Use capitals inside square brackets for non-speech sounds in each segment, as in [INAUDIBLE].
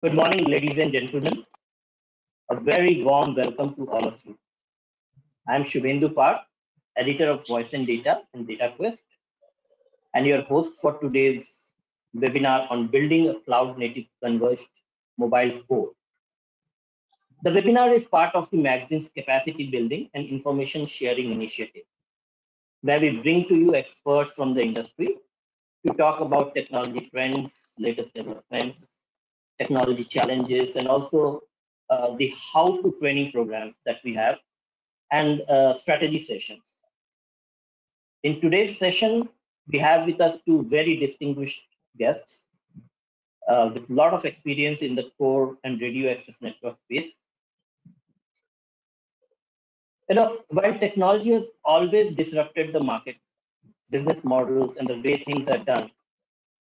Good morning, ladies and gentlemen. A very warm welcome to all of you. I'm Shubhendu Parth, editor of Voice and Data and DataQuest, and your host for today's webinar on building a cloud-native converged mobile core. The webinar is part of the magazine's capacity building and information sharing initiative, where we bring to you experts from the industry to talk about technology trends, latest developments, technology challenges, and also uh, the how to training programs that we have and uh, strategy sessions. In today's session, we have with us two very distinguished guests uh, with a lot of experience in the core and radio access network space. You know, while technology has always disrupted the market, business models, and the way things are done,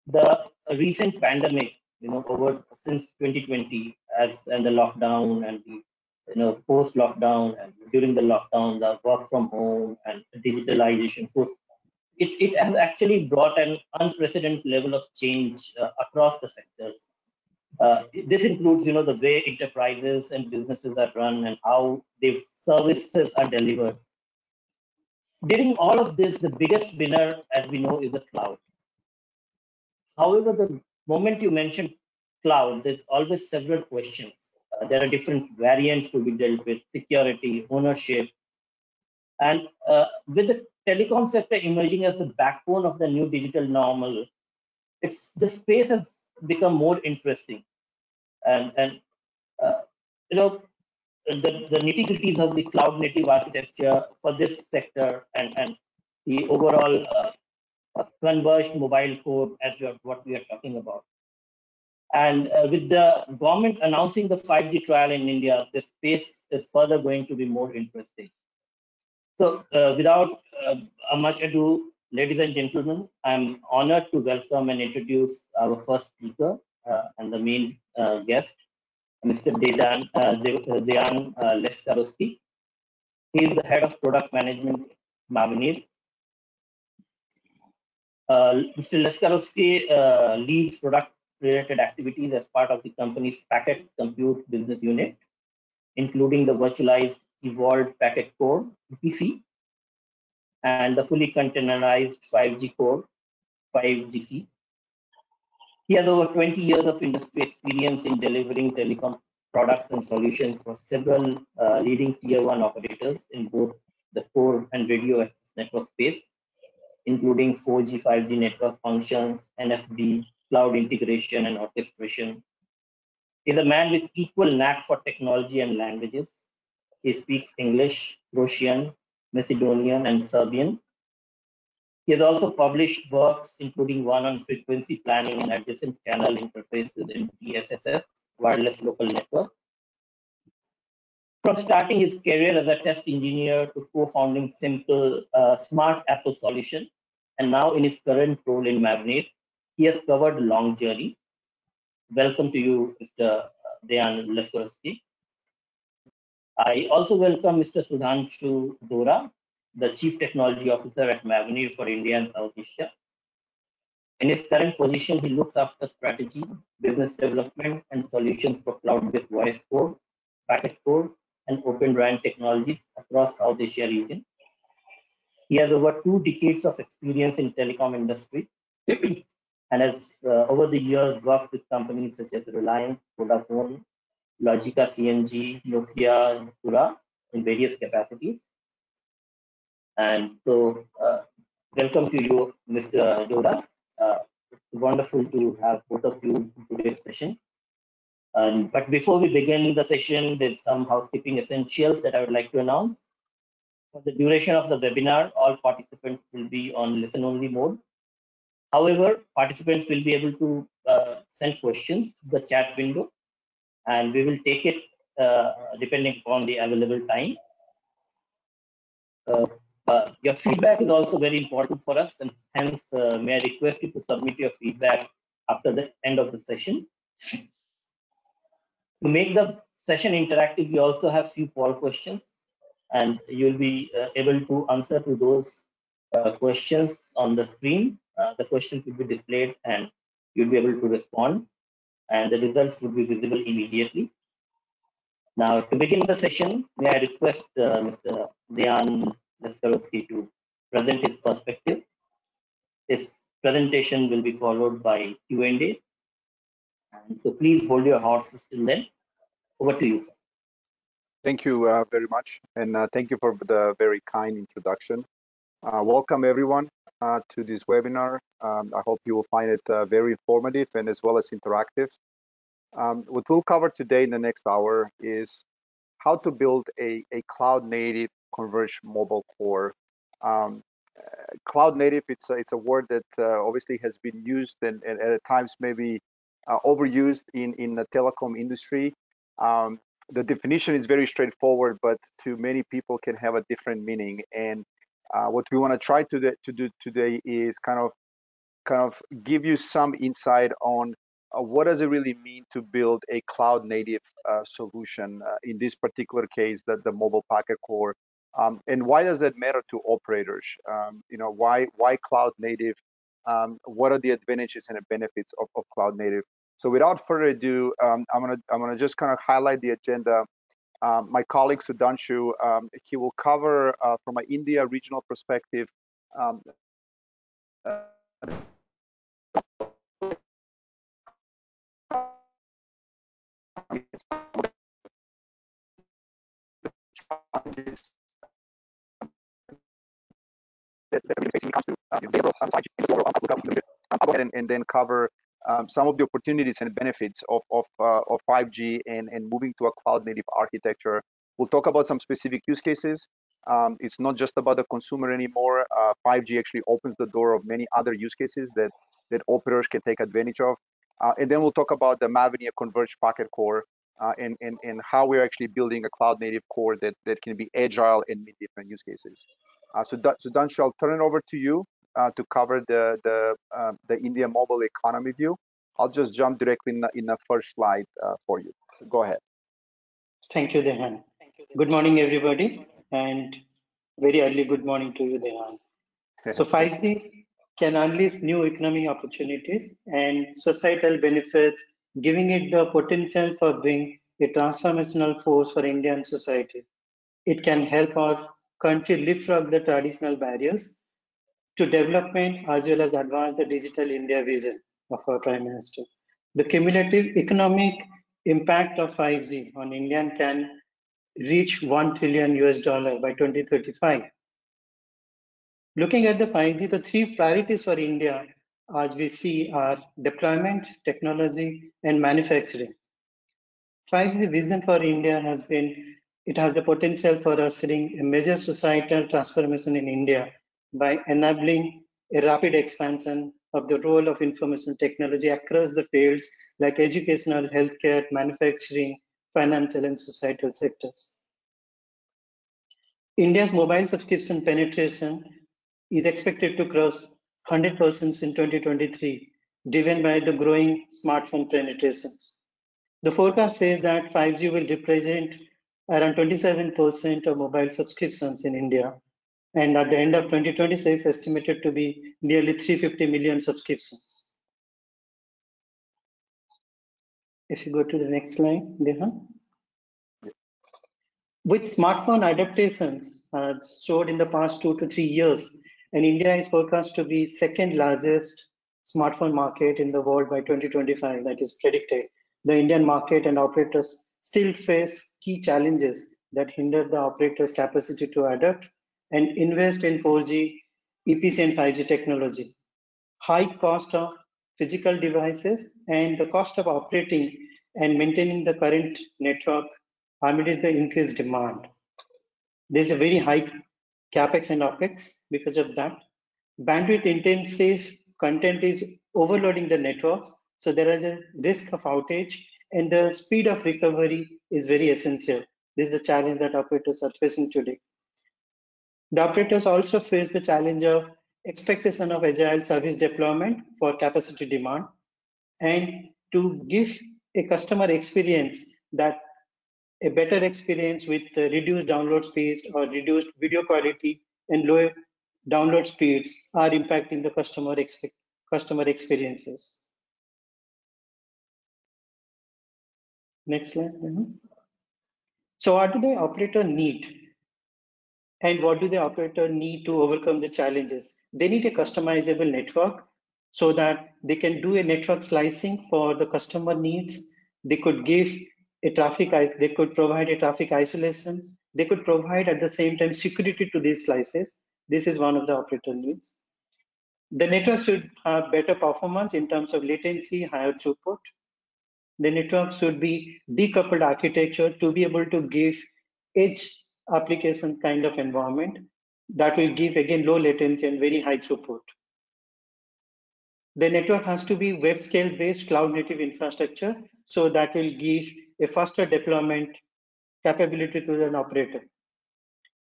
the recent pandemic you know, over since 2020 as and the lockdown and the you know post lockdown and during the lockdown, the work from home and digitalization. So it, it has actually brought an unprecedented level of change uh, across the sectors. Uh, this includes, you know, the way enterprises and businesses are run and how their services are delivered. During all of this, the biggest winner, as we know, is the cloud. However, the moment you mention cloud, there's always several questions. Uh, there are different variants to be dealt with, security, ownership. And uh, with the telecom sector emerging as the backbone of the new digital normal, it's the space has become more interesting. And, and uh, you know, the, the nitty-gritties of the cloud native architecture for this sector and, and the overall uh, converged mobile core as what we are talking about. And uh, with the government announcing the 5G trial in India, the space is further going to be more interesting. So uh, without uh, much ado, ladies and gentlemen, I'm honored to welcome and introduce our first speaker uh, and the main uh, guest, Mr. Dejan, uh, Dejan Leskaroski. He is the head of product management Mavenir, Mr. Leskaroski uh, leads product-related activities as part of the company's packet compute business unit, including the virtualized evolved packet core, PC, and the fully containerized 5G core, 5GC. He has over 20 years of industry experience in delivering telecom products and solutions for several uh, leading tier one operators in both the core and radio access network space including 4G, 5G network functions, NFV, cloud integration and orchestration. He's a man with equal knack for technology and languages. He speaks English, Russian, Macedonian, and Serbian. He has also published works, including one on frequency planning and adjacent channel interfaces in DSSS, wireless local network. From starting his career as a test engineer to co-founding Simple uh, Smart Apple Solution, and now in his current role in Mavenir, he has covered a long journey. Welcome to you, Mr. Dejan Leskaroski. I also welcome Mr. Sudhansu Dora, the Chief Technology Officer at Mavenir for India and South Asia. In his current position, he looks after strategy, business development, and solutions for cloud-based voice core, packet core, and open RAN technologies across South Asia region. He has over two decades of experience in telecom industry [CLEARS THROAT] and has uh, over the years worked with companies such as Reliance, Vodafone, Logica CMG, Nokia, Pura in various capacities. And so, uh, welcome to you, Mr. Dora. Uh, it's wonderful to have both of you in today's session. Um, but before we begin the session, there's some housekeeping essentials that I would like to announce. For the duration of the webinar, all participants will be on listen-only mode. However, participants will be able to uh, send questions to the chat window, and we will take it uh, depending upon the available time. Uh, uh your feedback is also very important for us, and hence, uh, may I request you to submit your feedback after the end of the session. To make the session interactive, we also have few poll questions and you'll be uh, able to answer to those uh, questions on the screen. Uh, the questions will be displayed and you'll be able to respond. and the results will be visible immediately. Now, to begin the session, may I request uh, Mr. Dejan Leskaroski to present his perspective. His presentation will be followed by Q&A. So please hold your horses till then. Over to you, sir. Thank you uh, very much. And uh, thank you for the very kind introduction. Uh, welcome everyone uh, to this webinar. Um, I hope you will find it uh, very informative and as well as interactive. Um, what we'll cover today in the next hour is how to build a, a cloud native converged mobile core. Um, uh, cloud native, it's a, it's a word that obviously has been used and, and, at times maybe overused in, in the telecom industry. Um, the definition is very straightforward, but to many people can have a different meaning. And uh, what we want to try to, do today is kind of kind of give you some insight on uh, what does it really mean to build a cloud native uh, solution uh, in this particular case that the mobile packet core. Um, and why does that matter to operators? Um, you know why why cloud native? Um, what are the advantages and the benefits of, of cloud native so without further ado um, i'm gonna i'm gonna just kind of highlight the agenda um, my colleague Sudhansu, um, he will cover uh, from an India regional perspective uh, that, comes to uh, the of 5G in the world. I'll go ahead and, and then cover um, some of the opportunities and benefits of of, uh, of 5G and and moving to a cloud native architecture. We'll talk about some specific use cases. Um, it's not just about the consumer anymore. Uh, 5G actually opens the door of many other use cases that that operators can take advantage of. Uh, and then we'll talk about the Mavenir converged packet core uh, and, and, and how we're actually building a cloud native core that, that can be agile and meet different use cases. Uh, so, so Danshu, I'll turn it over to you uh, to cover the the uh, the India mobile economy view. I'll just jump directly in the, in the first slide uh, for you. Go ahead. Thank you, Dejan. Good morning, everybody, and very early good morning to you, Dejan. [LAUGHS] so 5G can unleash new economic opportunities and societal benefits, giving it the potential for being a transformational force for Indian society. It can help our country leapfrog the traditional barriers to development as well as advance the digital India vision of our Prime Minister. The cumulative economic impact of 5G on India can reach 1 trillion US dollar by 2035. Looking at the 5G, the three priorities for India as we see are deployment, technology, and manufacturing. 5G vision for India has been it has the potential for ushering a major societal transformation in India by enabling a rapid expansion of the role of information technology across the fields like educational, healthcare, manufacturing, financial, and societal sectors. India's mobile subscription penetration is expected to cross 100% in 2023, driven by the growing smartphone penetrations. The forecast says that 5G will represent around 27% of mobile subscriptions in India. And at the end of 2026, estimated to be nearly 350 million subscriptions. If you go to the next slide, Dejan. With smartphone adaptations uh, showed in the past two to three years, and India is forecast to be second largest smartphone market in the world by 2025, that is predicted. The Indian market and operators still face key challenges that hinder the operator's capacity to adapt and invest in 4G, EPC and 5G technology. High cost of physical devices and the cost of operating and maintaining the current network amid the increased demand. There's a very high capex and opex because of that. Bandwidth intensive content is overloading the networks, so there is a risk of outage and the speed of recovery is very essential. This is the challenge that operators are facing today. The operators also face the challenge of expectation of agile service deployment for capacity demand and to give a customer experience that a better experience with reduced download speeds or reduced video quality and low download speeds are impacting the customer, customer experiences. Next slide. Mhm. So what do the operator need? And what do the operator need to overcome the challenges? They need a customizable network so that they can do a network slicing for the customer needs. They could give a traffic, they could provide a traffic isolations. They could provide at the same time security to these slices. This is one of the operator needs. The network should have better performance in terms of latency, higher throughput. The network should be decoupled architecture to be able to give edge application kind of environment that will give again low latency and very high throughput. The network has to be web scale based cloud native infrastructure. So that will give a faster deployment capability to an operator.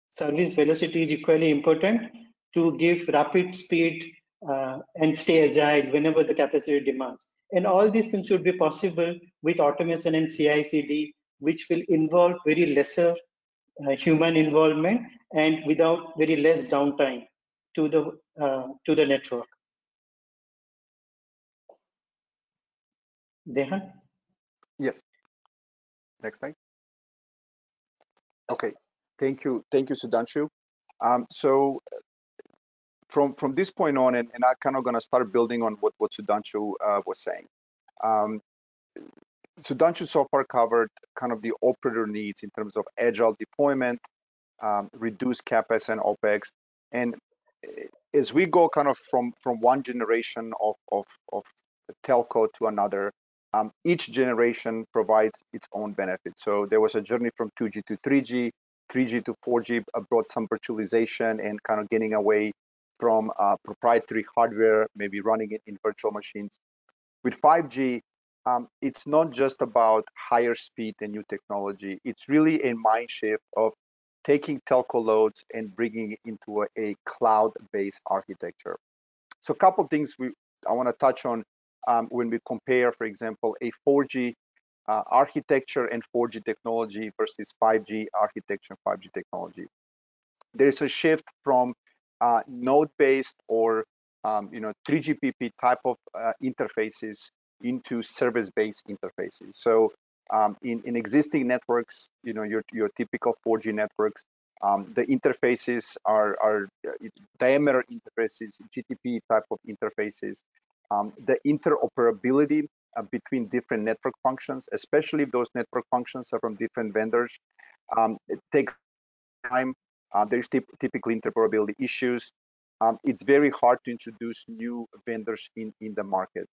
Service velocity is equally important to give rapid speed uh, and stay agile whenever the capacity demands. And all these things should be possible with automation and CI/CD, which will involve very lesser human involvement and without very less downtime to the uh, to the network. Dejan? Yes. Next slide. Okay. Thank you. Thank you, Sudhansu. Um, so from from this point on, and, and I'm kind of going to start building on what what Sudhansu uh, was saying. Um, Sudhansu so far covered kind of the operator needs in terms of agile deployment, um, reduce capex and opex, and eh, as we go kind of from from one generation of of, of telco to another, um, each generation provides its own benefits. So there was a journey from 2G to 3G, 3G to 4G uh, brought some virtualization and kind of getting away from uh, proprietary hardware, maybe running it in virtual machines. With 5G, um, it's not just about higher speed and new technology. It's really a mind shift of taking telco loads and bringing it into a, a cloud-based architecture. So a couple things we I want to touch on um, when we compare, for example, a 4G uh, architecture and 4G technology versus 5G architecture and 5G technology. There is a shift from uh, node-based or um, you know 3GPP type of uh, interfaces into service-based interfaces. So um, in, in existing networks, you know your your typical 4G networks, um, the interfaces are are diameter interfaces, GTP type of interfaces. Um, the interoperability uh, between different network functions, especially if those network functions are from different vendors, um, it takes time uh, there's typically interoperability issues. Um, it's very hard to introduce new vendors in, in the market.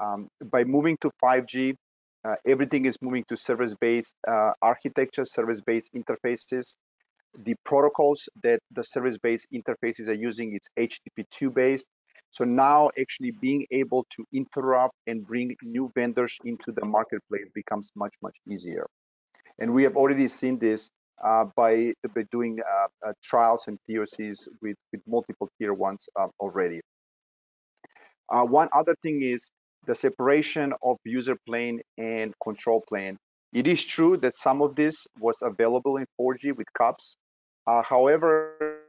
Um, by moving to 5G, uh, everything is moving to service-based uh, architecture, service-based interfaces. The protocols that the service-based interfaces are using, it's HTTP2 based. So now actually being able to interrupt and bring new vendors into the marketplace becomes much, much easier. And we have already seen this uh, by, by doing uh, uh, trials and POCs with, with multiple tier ones um, already. one other thing is the separation of user plane and control plane. It is true that some of this was available in 4G with CUPS. Uh, however,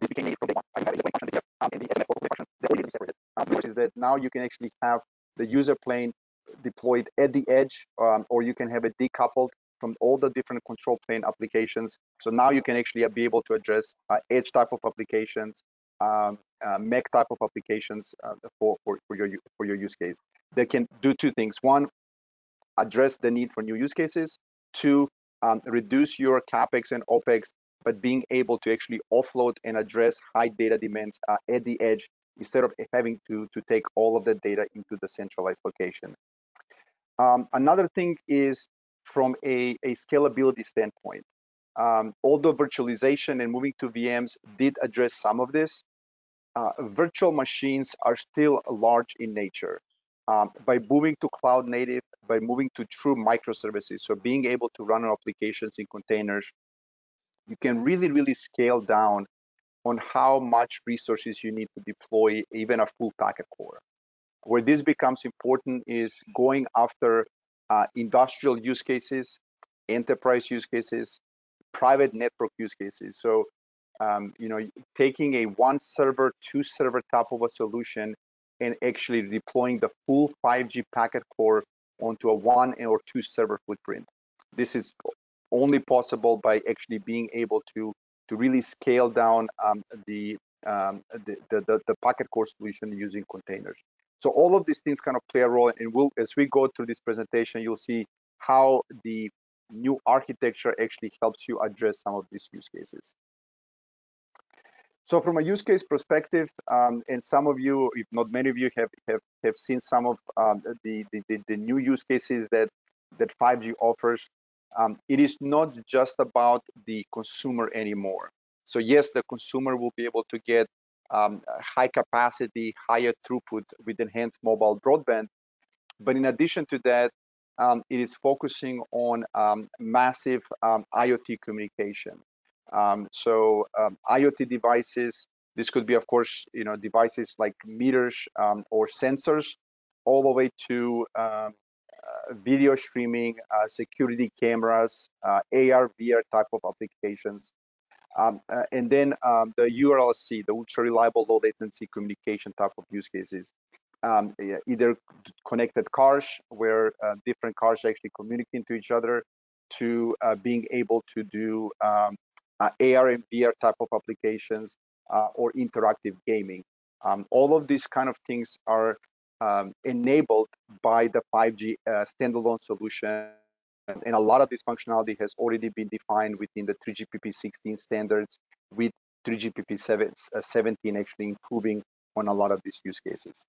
this became day one. I have a function here, um, and the SMF. Um, is that now you can actually have the user plane deployed at the edge, um, or you can have it decoupled from all the different control plane applications. So now you can actually be able to address uh, edge type of applications, um, uh, MEC type of applications uh, for, for, for, your, for your use case. They can do two things. One, address the need for new use cases. Two, um, reduce your CapEx and OpEx but being able to actually offload and address high data demands uh, at the edge instead of having to, to take all of the data into the centralized location. Um, another thing is from a, a scalability standpoint. Um, although virtualization and moving to VMs did address some of this, uh, virtual machines are still large in nature. Um, by moving to cloud native, by moving to true microservices, so being able to run applications in containers, you can really, really scale down on how much resources you need to deploy even a full packet core. Where this becomes important is going after uh, industrial use cases, enterprise use cases, private network use cases. So, um, you know, taking a one server, two server type of a solution and actually deploying the full 5G packet core onto a one or two server footprint. This is only possible by actually being able to to really scale down um, the, um, the, the, the packet core solution using containers. So all of these things kind of play a role, and we'll as we go through this presentation, you'll see how the new architecture actually helps you address some of these use cases. So from a use case perspective, um, and some of you, if not many of you, have have, have seen some of um, the, the, the new use cases that that 5G offers. Um, it is not just about the consumer anymore. So yes, the consumer will be able to get um, high capacity, higher throughput with enhanced mobile broadband. But in addition to that, um, it is focusing on um, massive um, IoT communication. Um, so IoT devices, this could be, of course, you know, devices like meters or sensors, all the way to video streaming, uh, security cameras, uh, AR, VR type of applications. Um, uh, and then um, the URLC, the ultra reliable low latency communication type of use cases. Um, either connected cars, where uh, different cars actually communicating to each other, to uh, being able to do um, uh, AR and VR type of applications or interactive gaming. Um, all of these kind of things are um, enabled by the 5G uh, standalone solution. And a lot of this functionality has already been defined within the 3GPP 16 standards with 3GPP 7, uh, 17 actually improving on a lot of these use cases.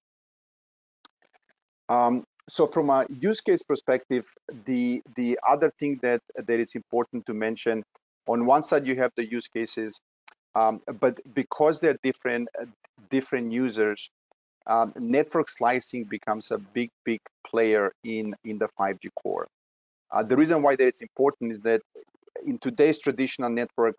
Um, so from a use case perspective, the the other thing that that is important to mention on one side you have the use cases um, but because they're different uh, different users um, network slicing becomes a big big player in in the 5g core. Uh, the reason why that is important is that in today's traditional network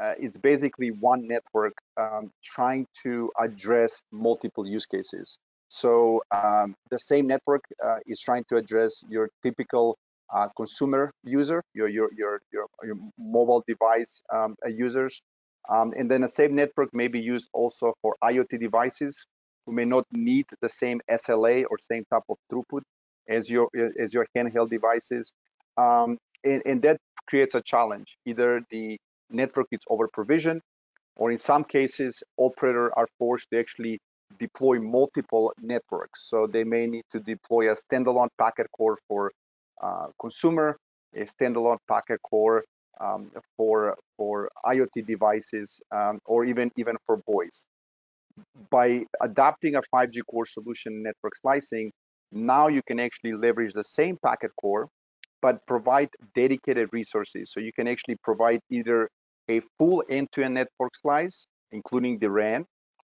uh, it's basically one network um, trying to address multiple use cases. So um, the same network uh, is trying to address your typical uh, consumer user, your your your your, your mobile device um, users, um, and then a same network may be used also for IoT devices who may not need the same SLA or same type of throughput as your as your handheld devices, um, and, and that creates a challenge. Either the network is over provisioned, or in some cases, operators are forced to actually deploy multiple networks. So they may need to deploy a standalone packet core for uh, consumer, a standalone packet core um, for for IoT devices, um, or even even for voice. By adopting a 5G core solution network slicing, now you can actually leverage the same packet core, but provide dedicated resources. So you can actually provide either a full end-to-end network slice, including the RAN,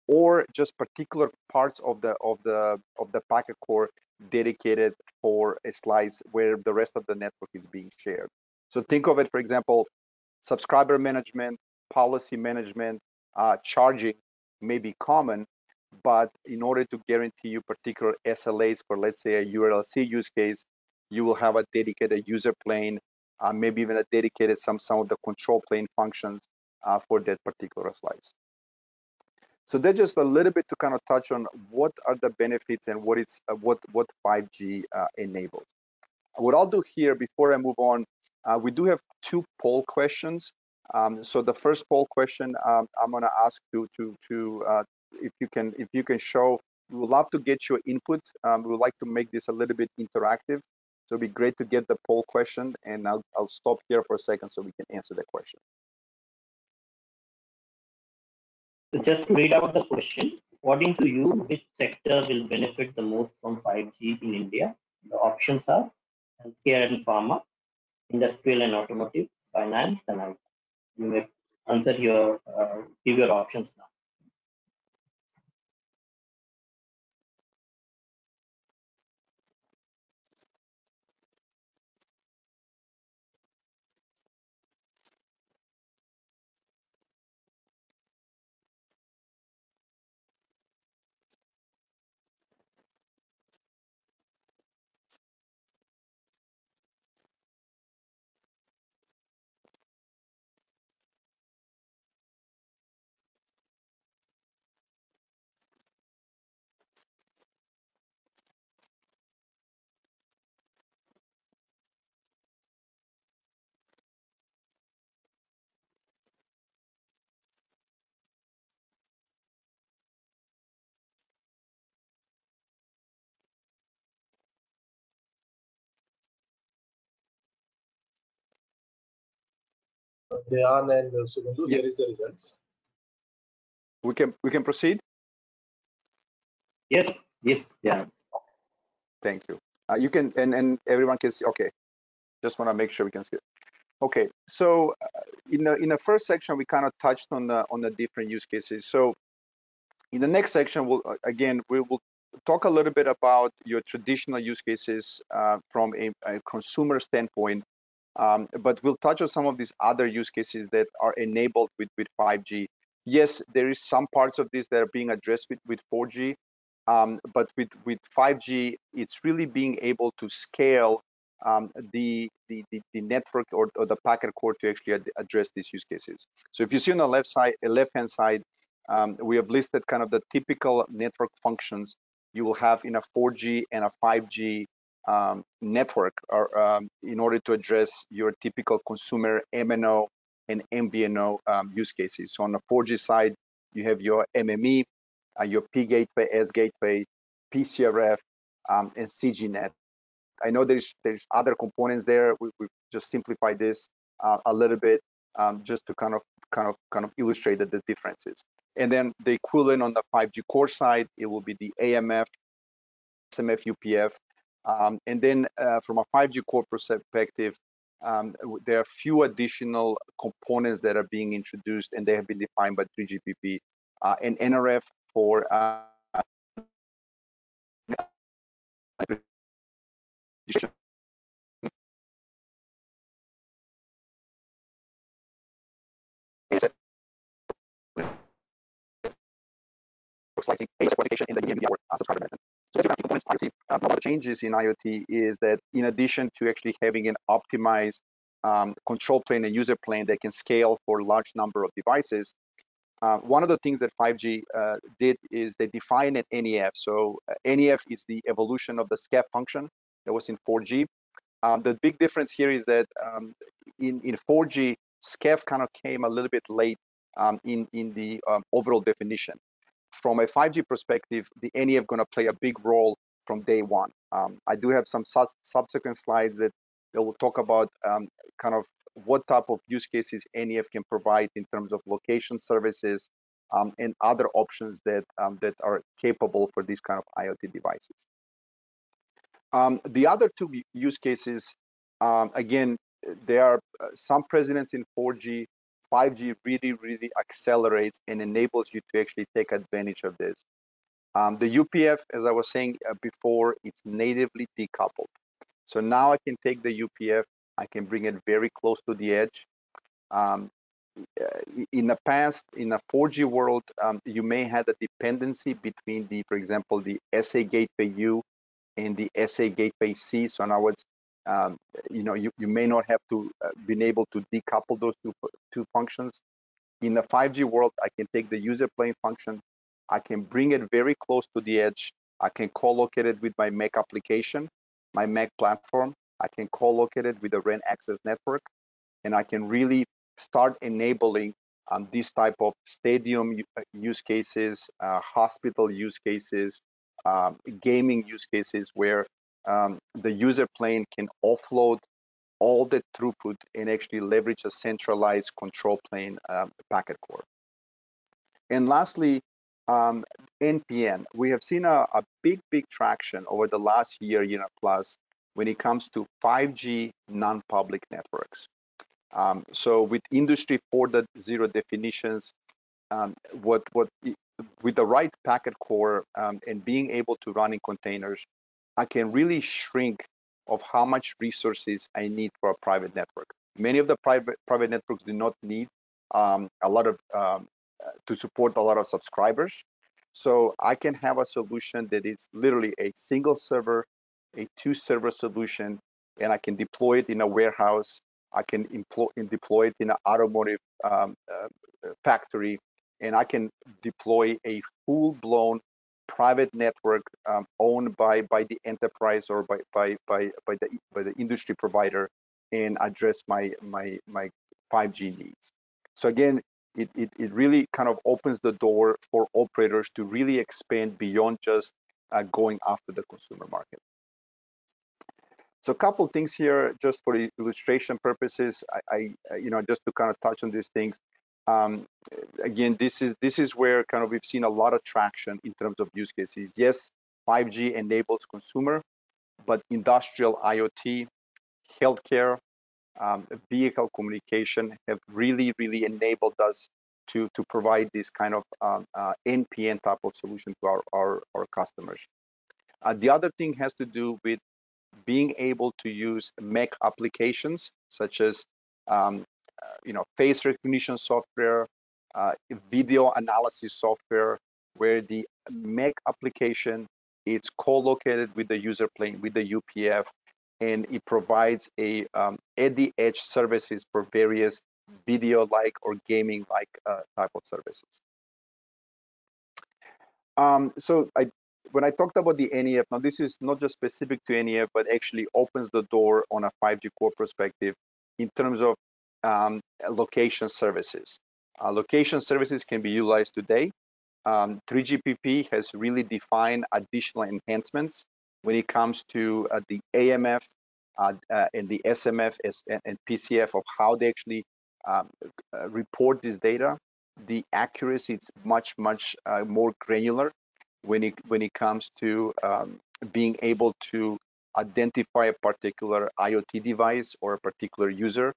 or just particular parts of the of the of the packet core dedicated for a slice where the rest of the network is being shared. So think of it, for example, subscriber management, policy management, uh, charging may be common, but in order to guarantee you particular SLAs for, let's say, a URLC use case, you will have a dedicated user plane, uh, maybe even a dedicated some some of the control plane functions uh, for that particular slice. So that's just a little bit to kind of touch on what are the benefits and what it's uh, what what 5G uh, enables. What I'll do here before I move on, uh, we do have two poll questions. Um, so the first poll question um, I'm going to ask to to to uh, if you can if you can show. We would love to get your input. Um, we would like to make this a little bit interactive. So it'd be great to get the poll question, and I'll I'll stop here for a second so we can answer the question. So just to read out the question, according to you, which sector will benefit the most from 5G in India? The options are healthcare and pharma, industrial and automotive, finance, and IT. You may answer your, uh, give your options now. Dejan and uh, Shubhendu, Yes. here is the results. We can we can proceed. Yes, yes, yeah. Thank you. Uh, you can and and everyone can see. Okay, just want to make sure we can see. It. Okay, so uh, in the in the first section we kind of touched on the on the different use cases. So in the next section, we'll uh, again we will talk a little bit about your traditional use cases uh, from a, a consumer standpoint, um, but we'll touch on some of these other use cases that are enabled with with 5G. Yes, there is some parts of this that are being addressed with with 4G, um, but with with 5G, it's really being able to scale um, the, the, the the network or, or the packet core to actually ad- address these use cases. So if you see on the left side, left hand side, um, we have listed kind of the typical network functions you will have in a 4G and a 5G um, network, or um, in order to address your typical consumer MNO and MVNO um, use cases. So on the 4G side, you have your MME, uh, your P gateway, S gateway, PCRF, um, and CGNAT. I know there's there's other components there. We, we just simplified this uh, a little bit um, just to kind of kind of kind of illustrate the, the differences. And then the equivalent on the 5G core side, it will be the AMF, SMF, UPF. Um, and then uh, from a 5G core perspective, um, there are few additional components that are being introduced and they have been defined by 3GPP uh, and NRF for uh, slicing, basic qualification in the EMBR uh, subscriber different components IoT. One of the changes in IoT is that in addition to actually having an optimized um, control plane and user plane that can scale for a large number of devices, uh, one of the things that 5G uh, did is they define an NEF. So uh, NEF is the evolution of the SCEF function that was in 4G. Um, the big difference here is that um, in, in 4G, SCEF kind of came a little bit late um, in, in the um, overall definition. From a 5G perspective, the NEF is going to play a big role from day one. Um, I do have some su- subsequent slides that, that will talk about um, kind of what type of use cases NEF can provide in terms of location services um, and other options that um, that are capable for these kind of IoT devices. Um, the other two use cases, um, again, there are uh, some precedents in 4G. 5G really, really accelerates and enables you to actually take advantage of this. Um, the UPF, as I was saying uh, before, it's natively decoupled. So now I can take the UPF, I can bring it very close to the edge. Um, uh, in the past, in a 4G world, um, you may have a dependency between the, for example, the SA Gateway U and the SA Gateway C. So in other words, um, you know, you, you may not have to uh, been able to decouple those two, two functions. In the 5G world, I can take the user plane function, I can bring it very close to the edge. I can co-locate it with my MEC application, my MEC platform. I can co-locate it with the RAN access network, and I can really start enabling um, this type of stadium uh, use cases, uh, hospital use cases, um, gaming use cases where um, the user plane can offload all the throughput and actually leverage a centralized control plane um, packet core. And lastly, um, NPN. We have seen a, a big, big traction over the last year, year and plus, when it comes to 5G non-public networks. Um, so with Industry 4.0 definitions, um, what what with the right packet core um, and being able to run in containers, I can really shrink of how much resources I need for a private network. Many of the private private networks do not need um, a lot of um, to support a lot of subscribers. So I can have a solution that is literally a single server, a two server solution, and I can deploy it in a warehouse. I can deploy it in an automotive um, uh, factory, and I can deploy a full-blown private network um, owned by by the enterprise or by by by by the by the industry provider, and address my my my 5G needs. So again, it, it, it really kind of opens the door for operators to really expand beyond just uh, going after the consumer market. So a couple things here, just for illustration purposes, I, I you know, just to kind of touch on these things. Um, again, this is this is where kind of we've seen a lot of traction in terms of use cases. Yes, 5G enables consumer, but industrial IoT, healthcare, um, vehicle communication have really, really enabled us to, to provide this kind of um, uh, NPN type of solution to our, our, our customers. Uh, the other thing has to do with being able to use MEC applications such as um, you know face recognition software, uh, video analysis software, where the MEC application it's co-located with the user plane with the UPF, and it provides a um, at the edge services for various video-like or gaming-like uh, type of services. Um, so I, when I talked about the NEF, now this is not just specific to NEF, but actually opens the door on a 5G core perspective in terms of um, location services. Uh, location services can be utilized today. Um, 3GPP has really defined additional enhancements when it comes to uh, the AMF uh, uh, and the SMF and, PCF of how they actually um, uh, report this data. The accuracy is much, much uh, more granular when it when it comes to um, being able to identify a particular IoT device or a particular user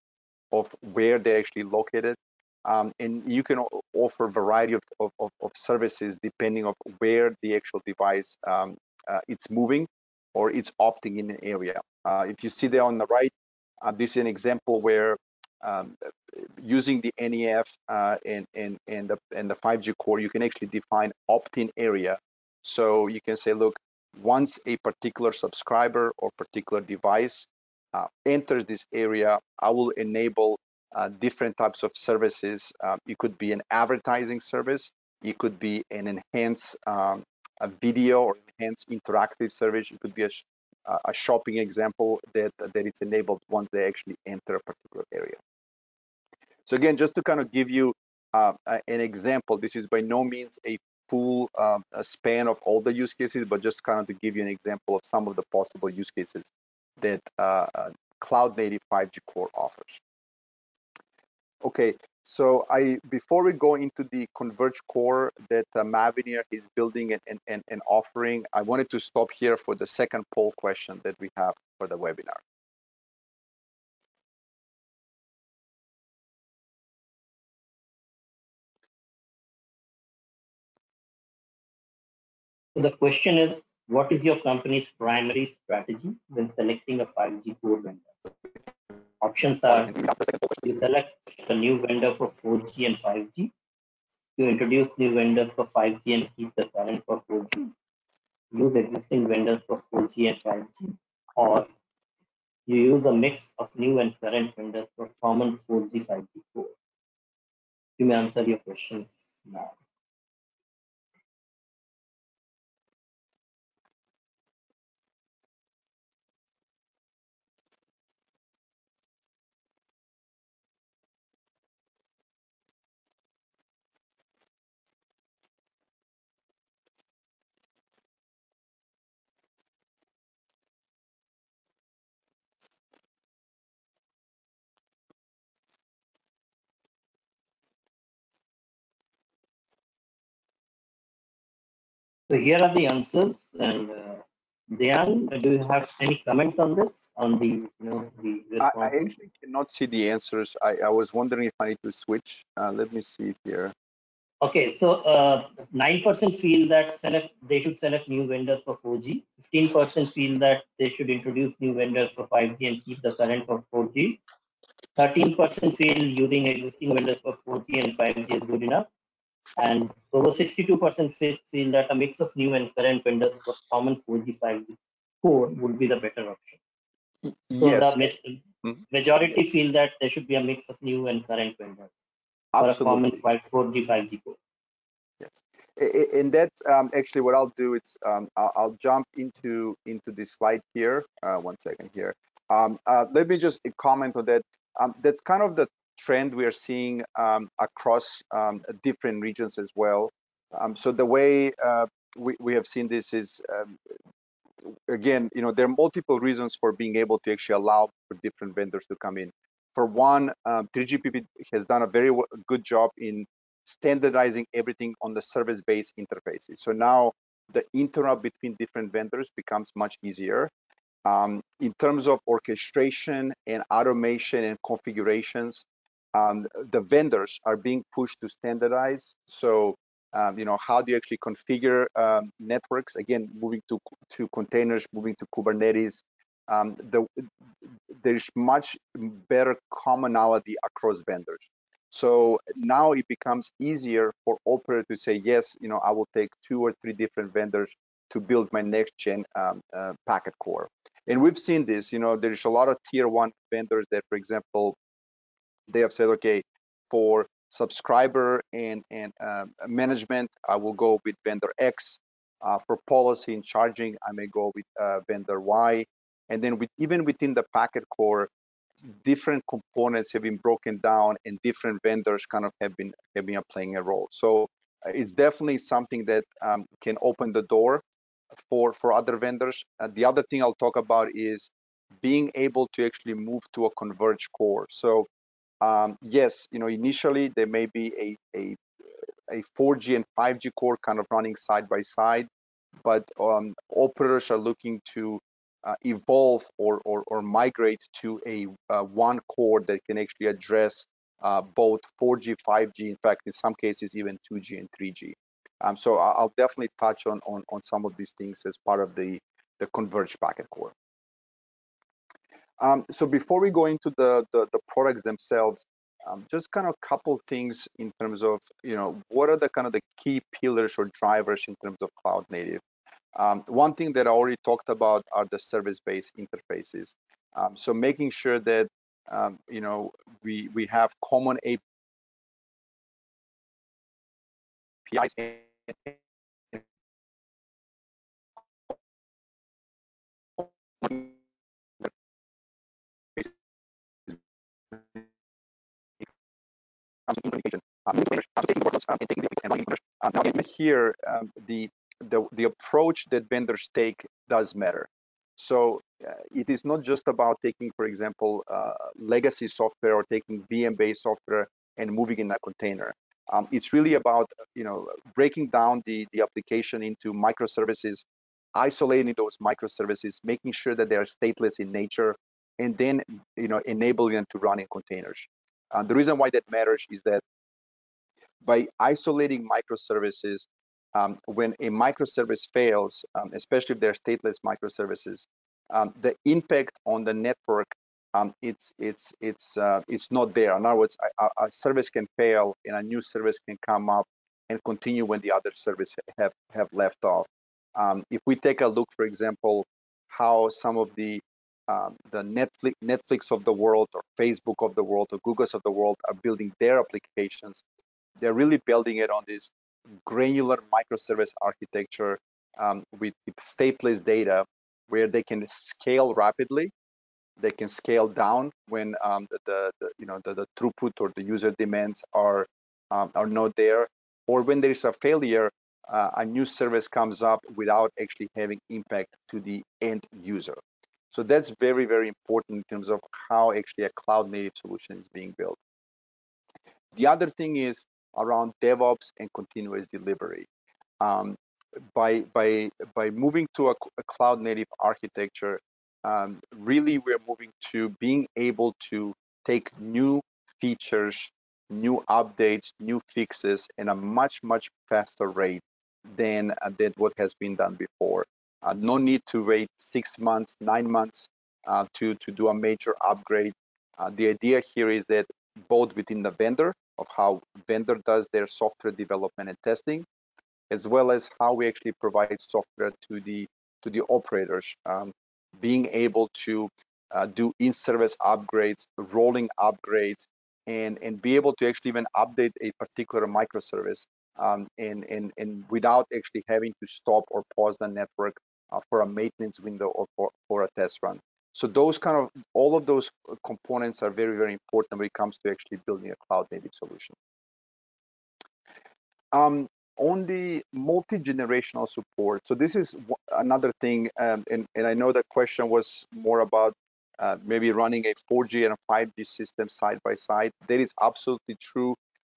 of where they're actually located. Um, and you can offer a variety of, of, of, services depending on where the actual device um, uh, it's moving or it's opting in an area. Uh, if you see there on the right, uh, this is an example where um, using the NEF uh, and, and, and, the, and the 5G core, you can actually define opt-in area so you can say, look, once a particular subscriber or particular device uh, enters this area, I will enable uh, different types of services. Uh, it could be an advertising service. It could be an enhanced um, a video or enhanced interactive service. It could be a, sh a shopping example that, that it's enabled once they actually enter a particular area. So again, just to kind of give you uh, an example, this is by no means a full uh, span of all the use cases, but just kind of to give you an example of some of the possible use cases that uh, uh cloud native 5G core offers. Okay, so I before we go into the converge core that uh, Mavenir is building and, and, and offering, I wanted to stop here for the second poll question that we have for the webinar. The question is, what is your company's primary strategy when selecting a 5G core vendor? Options are you select a new vendor for 4G and 5G, you introduce new vendors for 5G and keep the current for 4G, use existing vendors for 4G and 5G, or you use a mix of new and current vendors for common 4G, 5G core. You may answer your questions now. So here are the answers. And uh, do you have any comments on this? On the, you know, the I, I, actually cannot see the answers. I, I was wondering if I need to switch. Uh, let me see here. Okay, so 9% uh, feel that select they should select new vendors for 4G. 15% feel that they should introduce new vendors for 5G and keep the current for 4G. 13% feel using existing vendors for 4G and 5G is good enough and over 62% feel that a mix of new and current vendors for common 4G 5G core would be the better option. So yes. the mm-hmm. majority feel that there should be a mix of new and current vendors Absolutely. for a common 5, 4G 5G core. Yes, and that's um, actually what I'll do. It's um, I'll, I'll, jump into into this slide here. Uh, one second here. Um, uh, let me just comment on that. Um, that's kind of the trend we are seeing um, across um, different regions as well. Um, so the way uh, we, we have seen this is um, again, you know, there are multiple reasons for being able to actually allow for different vendors to come in. For one, um, 3GPP has done a very good job in standardizing everything on the service-based interfaces. So now the interop between different vendors becomes much easier. Um, in terms of orchestration and automation and configurations, um, the vendors are being pushed to standardize. So, um, you know, how do you actually configure um, networks? Again, moving to to containers, moving to Kubernetes. Um, the, there's much better commonality across vendors. So now it becomes easier for operator to say, yes, you know, I will take two or three different vendors to build my next gen um, uh, packet core. And we've seen this, you know, there's a lot of tier one vendors that, for example, they have said, okay, for subscriber and, and uh, management, I will go with vendor X. Uh, for policy and charging, I may go with uh, vendor Y. And then with, even within the packet core, different components have been broken down and different vendors kind of have been have been playing a role. So uh, it's definitely something that um, can open the door for for other vendors. Uh, the other thing I'll talk about is being able to actually move to a converged core. So um, yes, you know, initially there may be a, a a 4G and 5G core kind of running side by side, but um, operators are looking to uh, evolve or, or, or migrate to a uh, one core that can actually address uh, both 4G, 5G, in fact, in some cases even 2G and 3G. Um, so I'll definitely touch on, on, on some of these things as part of the, the converged packet core. Um, so before we go into the, the, the products themselves, um, just kind of a couple things in terms of, you know, what are the kind of the key pillars or drivers in terms of cloud native? Um, one thing that I already talked about are the service-based interfaces. Um, so making sure that, um, you know, we, we have common APIs implementation. Um, taking workloads um, and taking the and running um, now here, um, the, the the approach that vendors take does matter. So uh, it is not just about taking, for example, uh, legacy software or taking VM-based software and moving in a container. Um, it's really about you know breaking down the the application into microservices, isolating those microservices, making sure that they are stateless in nature, and then you know enabling them to run in containers. Uh, the reason why that matters is that by isolating microservices, um, when a microservice fails, um, especially if they're stateless microservices, um, the impact on the network um, it's it's it's uh, it's not there. In other words, a, a, service can fail and a new service can come up and continue when the other service have have left off. Um, if we take a look, for example, how some of the um, the Netflix, Netflix of the world or Facebook of the world or Google's of the world are building their applications. They're really building it on this granular microservice architecture um, with, with stateless data where they can scale rapidly. They can scale down when um, the, the, the, you know the, the, throughput or the user demands are um, are not there, or when there is a failure, uh, a new service comes up without actually having impact to the end user. So that's very, very important in terms of how actually a cloud native solution is being built. The other thing is around DevOps and continuous delivery. Um, by, by, by moving to a, a cloud native architecture, um, really we're moving to being able to take new features, new updates, new fixes in a much, much faster rate than, uh, than what has been done before. Uh, no need to wait six months, nine months uh, to, to do a major upgrade. Uh, the idea here is that both within the vendor of how vendor does their software development and testing, as well as how we actually provide software to the to the operators, um, being able to uh, do in-service upgrades, rolling upgrades, and and be able to actually even update a particular microservice um, and, and, and without actually having to stop or pause the network uh, for a maintenance window or for, for a test run. So those kind of, all of those components are very, very important when it comes to actually building a cloud native solution. Um, on the multi-generational support, so this is another thing, um, and, and I know the question was more about uh, maybe running a 4G and a 5G system side by side. That is absolutely true.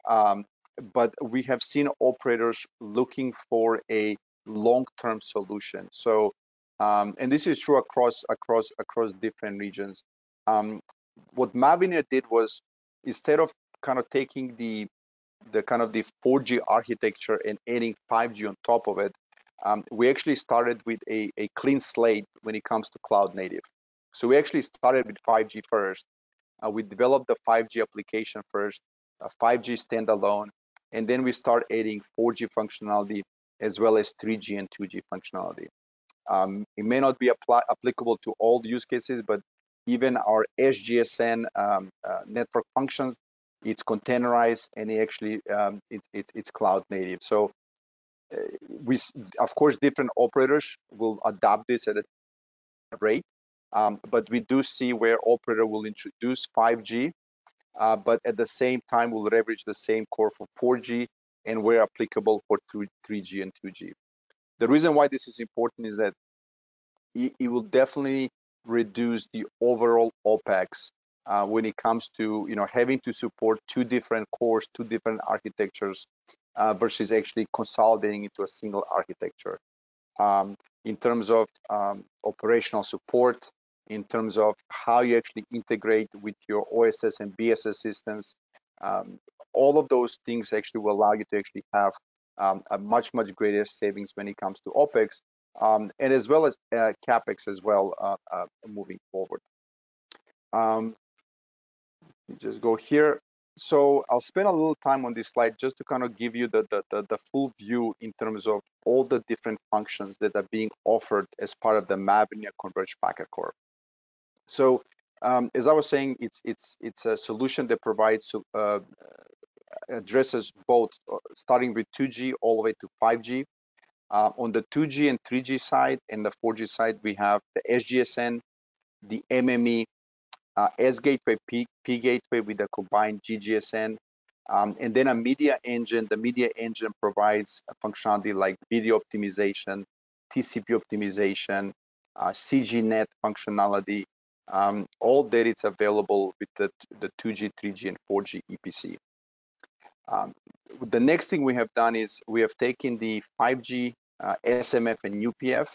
Um, but we have seen operators looking for a long-term solution. So, um, and this is true across across across different regions. Um, what Mavenir did was instead of kind of taking the the kind of the 4G architecture and adding 5G on top of it, um, we actually started with a, a clean slate when it comes to cloud native. So we actually started with 5G first. Uh, we developed the 5G application first, a 5G standalone, and then we start adding 4G functionality as well as 3G and 2G functionality. Um, it may not be applicable to all the use cases, but even our SGSN um, uh, network functions, it's containerized and it actually um, it's, it's, it's cloud native. So uh, we, of course, different operators will adopt this at a rate, um, but we do see where operator will introduce 5G, uh, but at the same time will leverage the same core for 4G and where applicable for 3G and 2G. The reason why this is important is that it, will definitely reduce the overall OPEX uh, when it comes to you know having to support two different cores, two different architectures uh, versus actually consolidating into a single architecture. Um, in terms of um, operational support, in terms of how you actually integrate with your OSS and BSS systems. Um, all of those things actually will allow you to actually have um, a much, much greater savings when it comes to OPEX um, and as well as uh, CAPEX as well uh, uh, moving forward. Um, just go here. So I'll spend a little time on this slide just to kind of give you the, the, the, the, full view in terms of all the different functions that are being offered as part of the Mavenir Converged Packet Core. So um, as I was saying, it's it's it's a solution that provides uh, addresses both uh, starting with 2G all the way to 5G. Uh, on the 2G and 3G side and the 4G side, we have the SGSN, the MME, uh, S gateway, P, P gateway with a combined GGSN, um, and then a media engine. The media engine provides functionality like video optimization, TCP optimization, uh, CGNAT functionality, um, all that it's available with the, the 2G, 3G, and 4G EPC. Um, the next thing we have done is we have taken the 5G uh, SMF and UPF,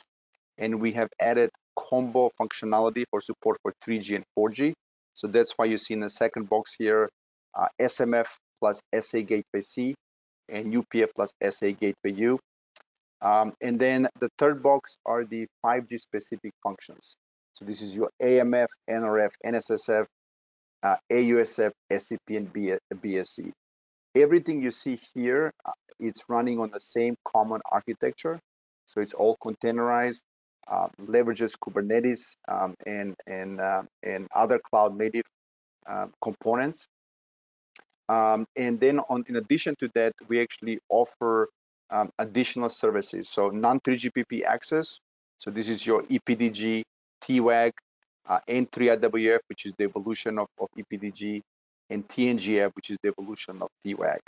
and we have added combo functionality for support for 3G and 4G. So that's why you see in the second box here, uh, SMF plus SA Gateway C and UPF plus SA Gateway U. Um, and then the third box are the 5G specific functions. So this is your AMF, NRF, NSSF, uh, AUSF, SCP, and BSC. Everything you see here, uh, it's running on the same common architecture. So it's all containerized, uh, leverages Kubernetes um, and and uh, and other cloud native uh, components. Um, and then on, in addition to that, we actually offer um, additional services. So non-3GPP access. So this is your EPDG TWAG, uh, N3IWF, which is the evolution of, of EPDG, and TNGF, which is the evolution of TWAG.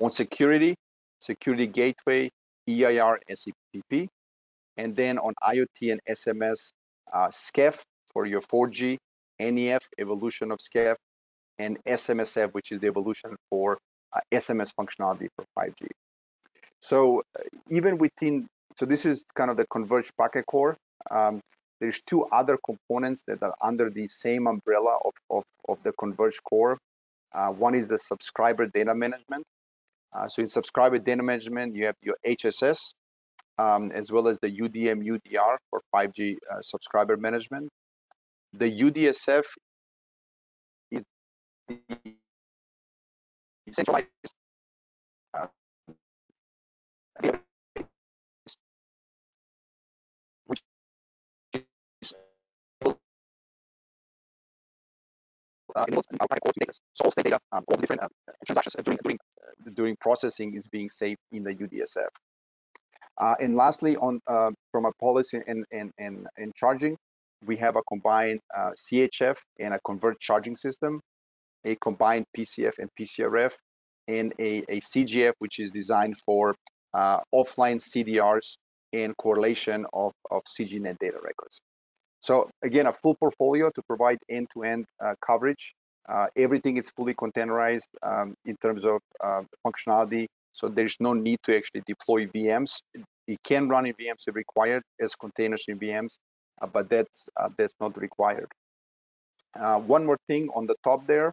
On security, security gateway, EIR, SEPP, and then on IoT and SMS, uh, SCEF for your 4G, NEF, evolution of SCEF, and SMSF, which is the evolution for uh, SMS functionality for 5G. So uh, even within, so this is kind of the converged packet core. Um, there's two other components that are under the same umbrella of, of, of the converged core. Uh, one is the subscriber data management. Uh, so in subscriber data management, you have your HSS, um, as well as the UDM UDR for 5G uh, subscriber management. The UDSF is the centralized uh, uh, inputs and output core data, source data, um, all the different uh, transactions uh, during, during, uh, during processing is being saved in the UDSF. Uh, and lastly, on uh, from a policy and, and, and, and charging, we have a combined CHF and a converged charging system, a combined PCF and PCRF, and a, a CGF, which is designed for uh, offline CDRs and correlation of, of CGNAT data records. So again, a full portfolio to provide end-to-end uh, coverage. Uh, everything is fully containerized um, in terms of uh, functionality. So there's no need to actually deploy VMs. It can run in VMs if required as containers in VMs, uh, but that's uh, that's not required. Uh, one more thing on the top there,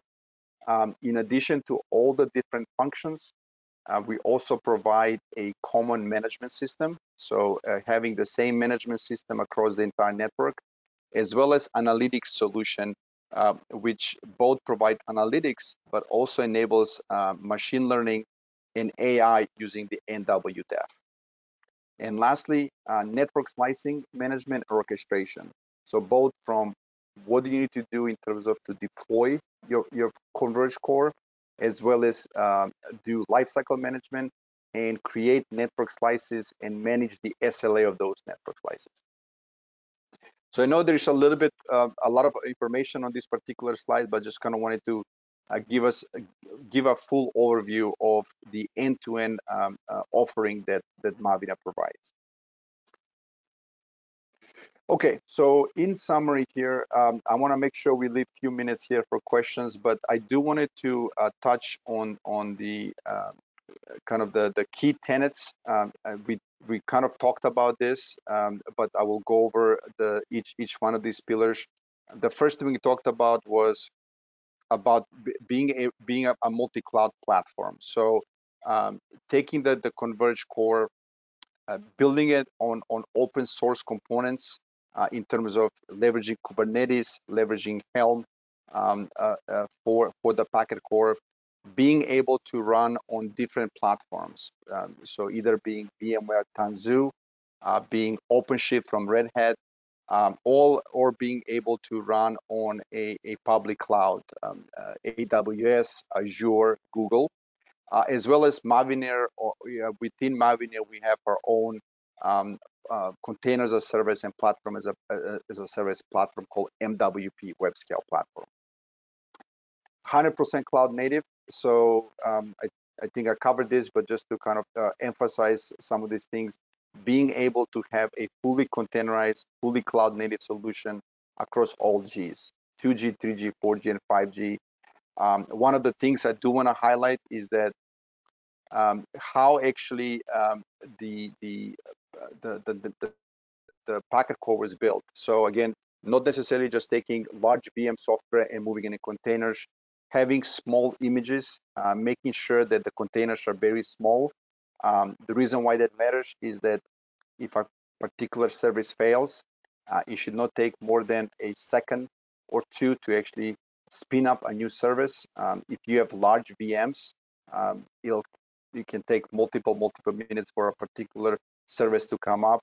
um, in addition to all the different functions, uh, we also provide a common management system. So uh, having the same management system across the entire network, as well as analytics solution, uh, which both provide analytics, but also enables uh, machine learning and AI using the NWDAF. And lastly, uh, network slicing management orchestration. So both from what do you need to do in terms of to deploy your, your Converge core, as well as um, do lifecycle management and create network slices and manage the SLA of those network slices. So I know there's a little bit, uh, a lot of information on this particular slide, but just kind of wanted to uh, give us, uh, give a full overview of the end-to-end -end, um, uh, offering that, that Mavenir provides. Okay, so in summary here, um, I want to make sure we leave a few minutes here for questions, but I do wanted to uh, touch on on the uh, kind of the the key tenets. Um, we we kind of talked about this, um, but I will go over the each each one of these pillars. The first thing we talked about was about being a being a, a multi-cloud platform. So um, taking the the Converge core, uh, building it on on open source components uh, in terms of leveraging Kubernetes, leveraging Helm um, uh, uh, for, for the packet core, being able to run on different platforms. Um, so either being VMware Tanzu, uh, being OpenShift from Red Hat, um, all or being able to run on a, a public cloud, um, uh, AWS, Azure, Google, uh, as well as Mavenir. Or, within Mavenir, we have our own um, uh, containers as service and platform as a, uh, as a service platform called MWP Web Scale Platform. 100% cloud native. So um, I, I think I covered this, but just to kind of uh, emphasize some of these things, being able to have a fully containerized, fully cloud native solution across all Gs, 2G, 3G, 4G, and 5G. Um, one of the things I do want to highlight is that um, how actually um, the, the, uh, the, the, the, the packet core was built. So again, not necessarily just taking large VM software and moving it in containers, having small images, uh, making sure that the containers are very small. Um, the reason why that matters is that if a particular service fails, uh, it should not take more than a second or two to actually spin up a new service. Um, if you have large VMs, um, it'll you can take multiple, multiple minutes for a particular service to come up.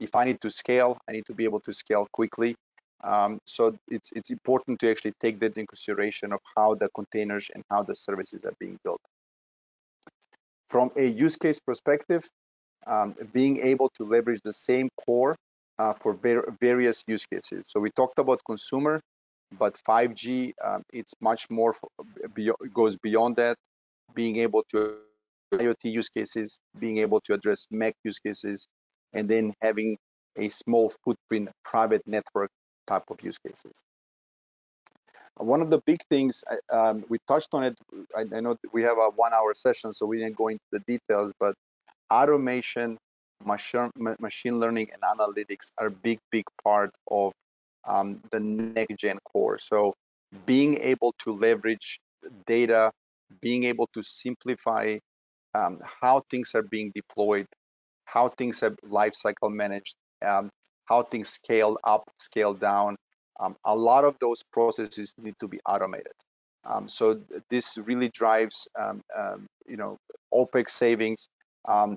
If I need to scale, I need to be able to scale quickly. Um, so it's it's important to actually take that in consideration of how the containers and how the services are being built. From a use case perspective, um, being able to leverage the same core uh, for various use cases. So we talked about consumer, but 5G, um, it's much more, goes beyond that, being able to IoT use cases, being able to address MEC use cases, and then having a small footprint private network type of use cases. One of the big things um, we touched on it. I, I, know we have a one-hour session, so we didn't go into the details, but automation, machine, machine learning, and analytics are a big, big part of um, the next-gen core. So being able to leverage data, being able to simplify um, how things are being deployed, how things are lifecycle managed, um, how things scale up, scale down. Um, a lot of those processes need to be automated. Um, so this really drives, um, um, you know, OPEX savings,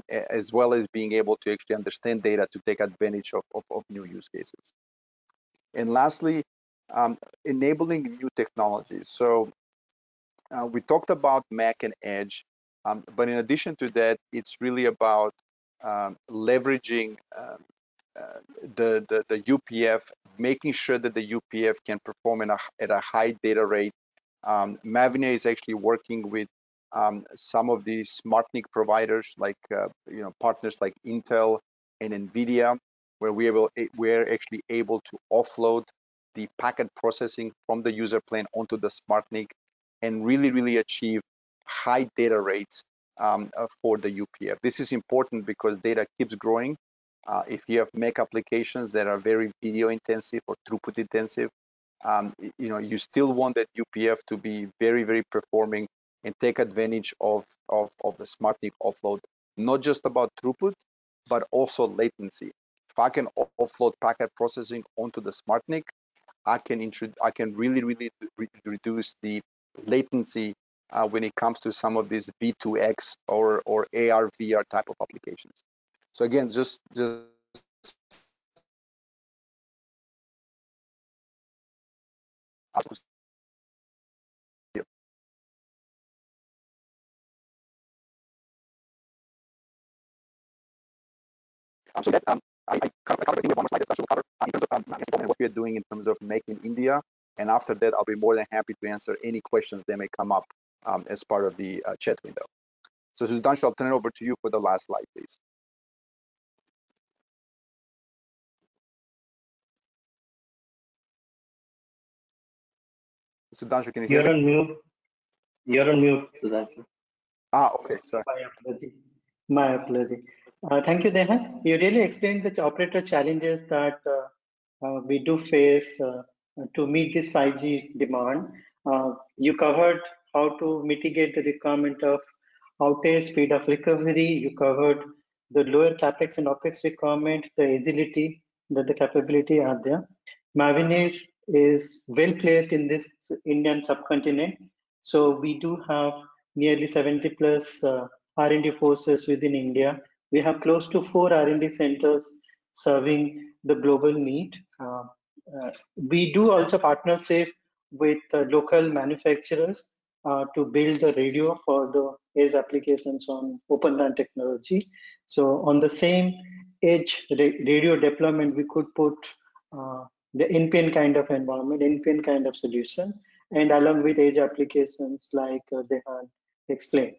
as well as being able to actually understand data to take advantage of, of, of new use cases. And lastly, enabling new technologies. So uh, we talked about MEC and Edge. Um, but in addition to that, it's really about um, leveraging um, the, the, the UPF, making sure that the UPF can perform a, at a high data rate. Um, Mavenir is actually working with um, some of the SmartNIC providers, like uh, you know partners like Intel and NVIDIA, where we able we're actually able to offload the packet processing from the user plane onto the SmartNIC and really really achieve high data rates um, uh, for the UPF. This is important because data keeps growing. Uh, if you have MEC applications that are very video intensive or throughput intensive, um, you know you still want that UPF to be very very performing and take advantage of of, of the SmartNIC offload, not just about throughput, but also latency. If I can offload packet processing onto the SmartNIC, I can I can really really re reduce the latency uh, when it comes to some of these V2X or or AR VR type of applications. So again, just just Um, so that um, I, I cover, I cover one more slide that will cover uh, in terms of um, what we are doing in terms of making India. And after that, I'll be more than happy to answer any questions that may come up um, as part of the uh, chat window. So Sudhansu, I'll turn it over to you for the last slide, please. Sudhansu, can you You're hear on mute. You're on mute, Sudhansu. Ah, okay, sorry. My apology. My apology. Uh, thank you, Dejan. You really explained the operator challenges that uh, uh, we do face uh, to meet this 5G demand. Uh, you covered how to mitigate the requirement of outage, speed of recovery. You covered the lower capex and opex requirement, the agility that the capability are there. Mavenir is well placed in this Indian subcontinent. So we do have nearly 70 plus uh, R&D forces within India we have close to four R&D centers serving the global need. Uh, uh, we do also partnership with local manufacturers uh, to build the radio for the edge applications on Open RAN technology. So on the same edge radio deployment, we could put uh, the NPN kind of environment, NPN kind of solution, and along with edge applications like uh, they had explained.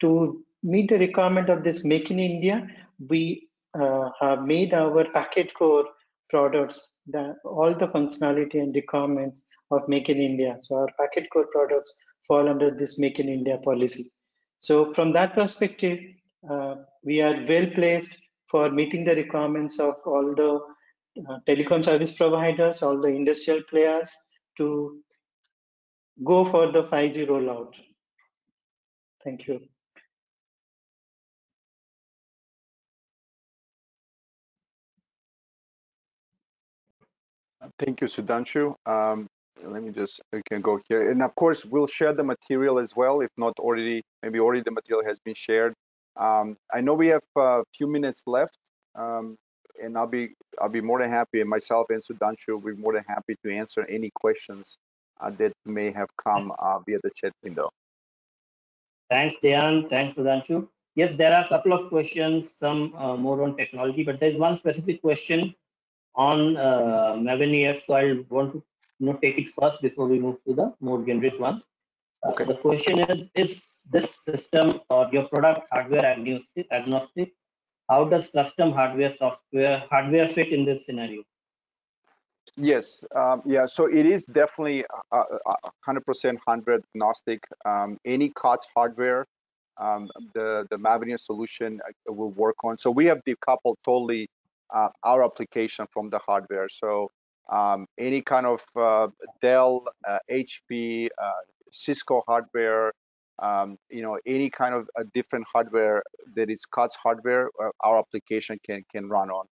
to meet the requirement of this Make in India, we uh, have made our packet core products that all the functionality and requirements of Make in India. So our packet core products fall under this Make in India policy. So from that perspective, uh, we are well placed for meeting the requirements of all the telecom service providers, all the industrial players to go for the 5G rollout. Thank you. Thank you, Sudhansu. Um, let me just, we can go here. And of course, we'll share the material as well, if not already, maybe already the material has been shared. Um, I know we have a few minutes left, um, and I'll be I'll be more than happy, and myself and Sudhansu will be more than happy to answer any questions uh, that may have come uh, via the chat window. Thanks, Dejan. Thanks, Sudhansu. Yes, there are a couple of questions, some uh, more on technology, but there's one specific question on uh, Mavenir. So I want to you know, take it first before we move to the more generic ones. Okay. The question is, is this system or your product hardware agnostic? agnostic? How does custom hardware, software, hardware fit in this scenario? Yes, um, yeah, so it is definitely 100% hardware agnostic. Um, any COTS hardware, um, the, the Mavenir solution uh, will work on. So we have decoupled totally uh, our application from the hardware. So um, any kind of uh, Dell, uh, HP, uh, Cisco hardware, um, you know, any kind of a different hardware that is COTS hardware, uh, our application can can run on.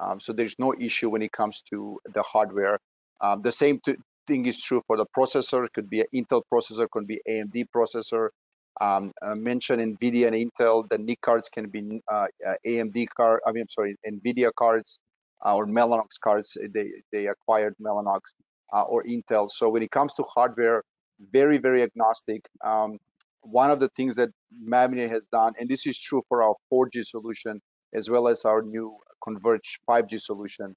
Um, so there's no issue when it comes to the hardware. Um, the same thing is true for the processor. It could be an Intel processor, could be AMD processor, um, uh, mention NVIDIA and Intel. The NIC cards can be uh, uh AMD card. I mean, I'm sorry, NVIDIA cards or Mellanox cards. They they acquired Mellanox uh, or Intel. So when it comes to hardware, very very agnostic. Um, one of the things that Mavenir has done, and this is true for our 4G solution as well as our new converged 5G solution,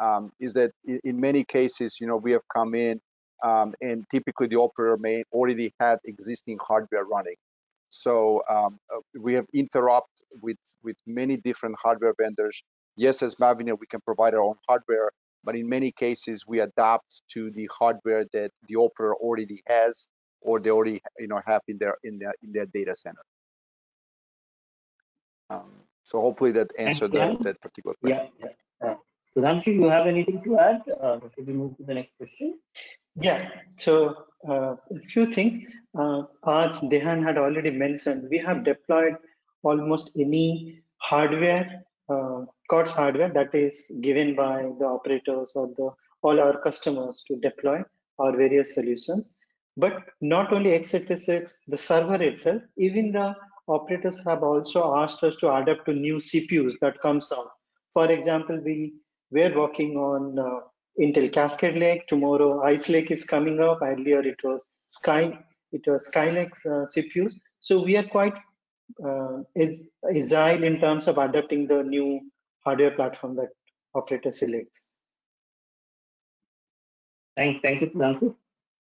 um, is that in, many cases, you know, we have come in um, and typically the operator may already had existing hardware running. So um, uh, we have interrupt with with many different hardware vendors. Yes, as Mavenir, we can provide our own hardware, but in many cases we adapt to the hardware that the operator already has or they already you know have in their in their in their data center. Um, so hopefully that answered that, that particular question. Yeah, yeah. Uh, Sudhansu, you have anything to add? Uh, should we move to the next question? Yeah, so uh, a few things. Uh, as Dejan had already mentioned, we have deployed almost any hardware, uh, COTS hardware that is given by the operators or the all our customers to deploy our various solutions. But not only x86, the server itself, even the operators have also asked us to adapt to new CPUs that comes out. For example, we were working on uh, Intel Cascade Lake. Tomorrow, Ice Lake is coming up. Earlier, it was Sky, it was Skylake uh, CPUs. So we are quite uh, agile in terms of adapting the new hardware platform that operator selects. Thank, thank you, Sudhansu.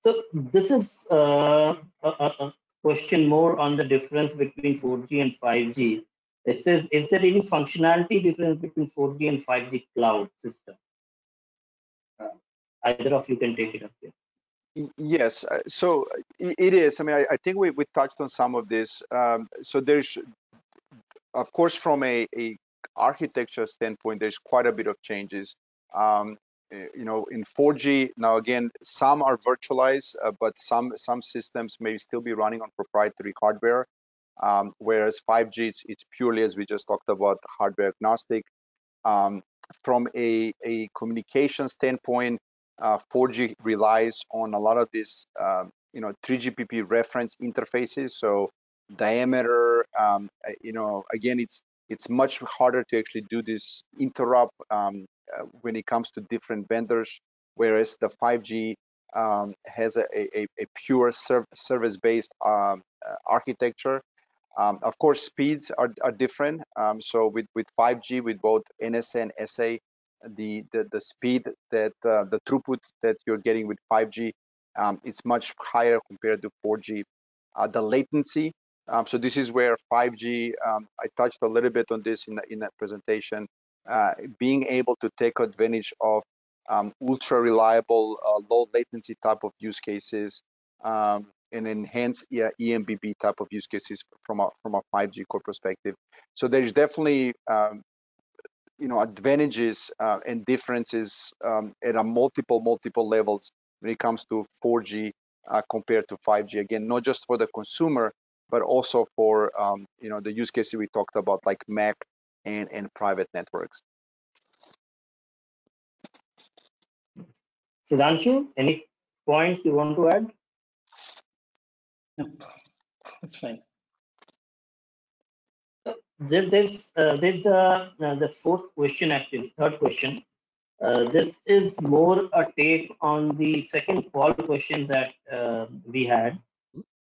So this is uh, a, a, question more on the difference between 4G and 5G. It says, is there any functionality difference between 4G and 5G cloud system? Uh, either of you can take it up here. Yes, uh, so it is. I mean, I, think we, we touched on some of this. Um, so there's, of course, from a, a architecture standpoint, there's quite a bit of changes. Um, you know, in 4G now again, some are virtualized, uh, but some some systems may still be running on proprietary hardware. Um, whereas 5G, it's, it's, purely as we just talked about, hardware agnostic. Um, from a, a communication standpoint, uh, 4G relies on a lot of these, um, you know, 3GPP reference interfaces. So diameter, um, eh, you know, again, it's it's much harder to actually do this interrupt um, uh, when it comes to different vendors, whereas the 5G um, has a, a, a pure serv service-based um, uh, architecture. Um, of course, speeds are, are different. Um, so with, with 5G, with both NSA and SA, the, the, the speed that uh, the throughput that you're getting with 5G, um, it's much higher compared to 4G. Uh, the latency um, so this is where 5G, um, I touched a little bit on this in, the, in that presentation, uh, being able to take advantage of um, ultra reliable, uh, low latency type of use cases um, and enhance EMBB type of use cases from a, from a 5G core perspective. So there is definitely, um, you know, advantages uh, and differences um, at a multiple, multiple levels when it comes to 4G uh, compared to 5G. Again, not just for the consumer, but also for um, you know the use cases we talked about like MEC and and private networks. Sudhansu, any points you want to add? No, that's fine. There, there's uh, there's the uh, the fourth question actually third question. Uh, this is more a take on the second poll question that uh, we had.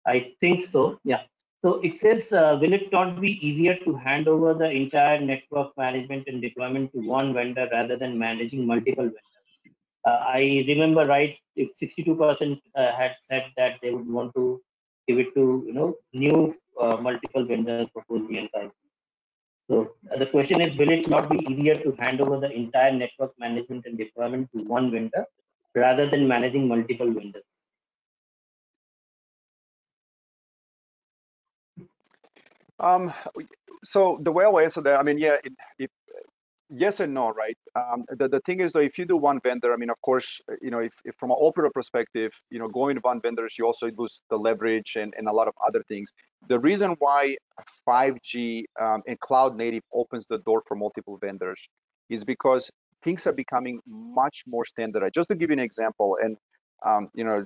I think so. Yeah. So it says, uh, will it not be easier to hand over the entire network management and deployment to one vendor rather than managing multiple vendors? Uh, I remember right, if 62% uh, had said that they would want to give it to you know new uh, multiple vendors for 4G and 5G. So uh, the question is, will it not be easier to hand over the entire network management and deployment to one vendor rather than managing multiple vendors? Um, so the way I'll answer that, I mean, yeah, it, it, yes and no, right? Um, the, the thing is though, if you do one vendor, I mean, of course, you know, if, if from an operator perspective, you know, going to one vendors, you also lose the leverage and, and a lot of other things. The reason why 5G um, and cloud native opens the door for multiple vendors is because things are becoming much more standardized. Just to give you an example, and um, you know,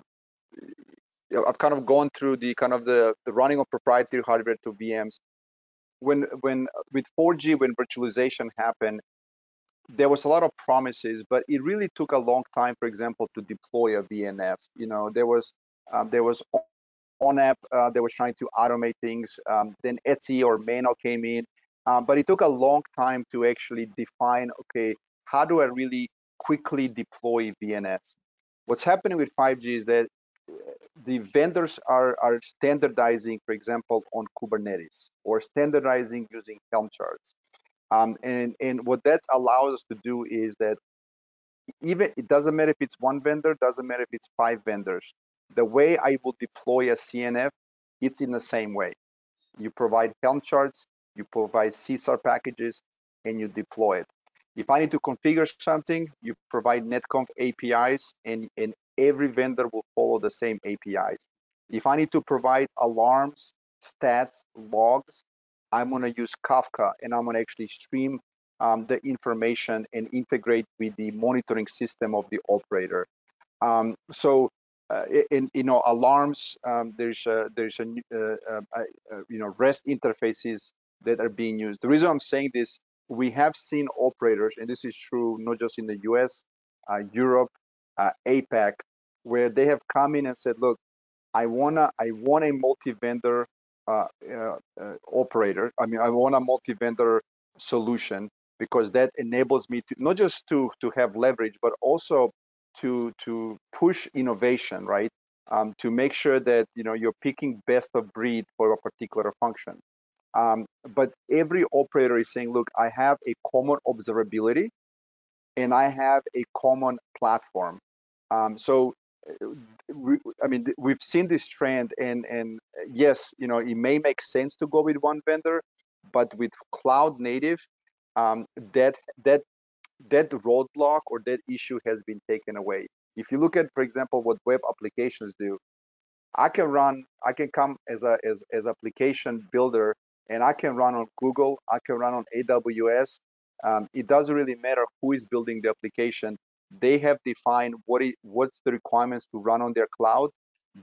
I've kind of gone through the kind of the, the running of proprietary hardware to VMs. When when with 4G, when virtualization happened, there was a lot of promises, but it really took a long time, for example, to deploy a VNF. You know, there was um, there was ONAP uh, that was trying to automate things. Um, then ETSI or Mano came in, um, but it took a long time to actually define. Okay, how do I really quickly deploy VNFs? what's happening with 5G is that the vendors are, are standardizing, for example, on Kubernetes or standardizing using Helm charts. Um, and, and what that allows us to do is that even it doesn't matter if it's one vendor, doesn't matter if it's five vendors. The way I will deploy a CNF, it's in the same way. You provide Helm charts, you provide CSAR packages, and you deploy it. If I need to configure something, you provide netconf APIs, and, and every vendor will follow the same APIs. If I need to provide alarms, stats, logs, I'm going to use Kafka, and I'm going to actually stream um, the information and integrate with the monitoring system of the operator. Um, so, uh, in you know alarms, um, there's a, there's a, uh, uh, uh, you know REST interfaces that are being used. The reason I'm saying this, we have seen operators, and this is true not just in the U.S., uh, Europe, uh, APAC, where they have come in and said, look, I wanna I want a multi-vendor operator. I mean, I want a multi-vendor solution because that enables me to not just to to have leverage but also to to push innovation right um, to make sure that you know you're picking best of breed for a particular function um, but every operator is saying look i have a common observability and i have a common platform um, so we, I mean, we've seen this trend, and and yes, you know, it may make sense to go with one vendor, but with cloud native, um, that that that roadblock or that issue has been taken away. If you look at, for example, what web applications do, I can run, I can come as a as as application builder, and I can run on Google, I can run on AWS. Um, it doesn't really matter who is building the application. They have defined what is what's the requirements to run on their cloud.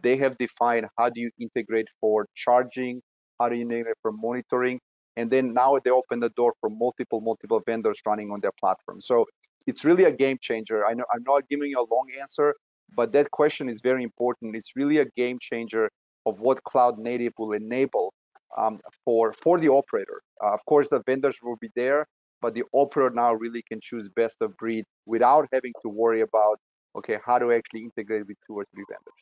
They have defined how do you integrate for charging, how do you integrate for monitoring, and then now they open the door for multiple multiple vendors running on their platform so it's really a game changer i know i'm not giving you a long answer but that question is very important it's really a game changer of what cloud native will enable um, for for the operator uh, of course the vendors will be there but the operator now really can choose best of breed without having to worry about okay how do i actually integrate with two or three vendors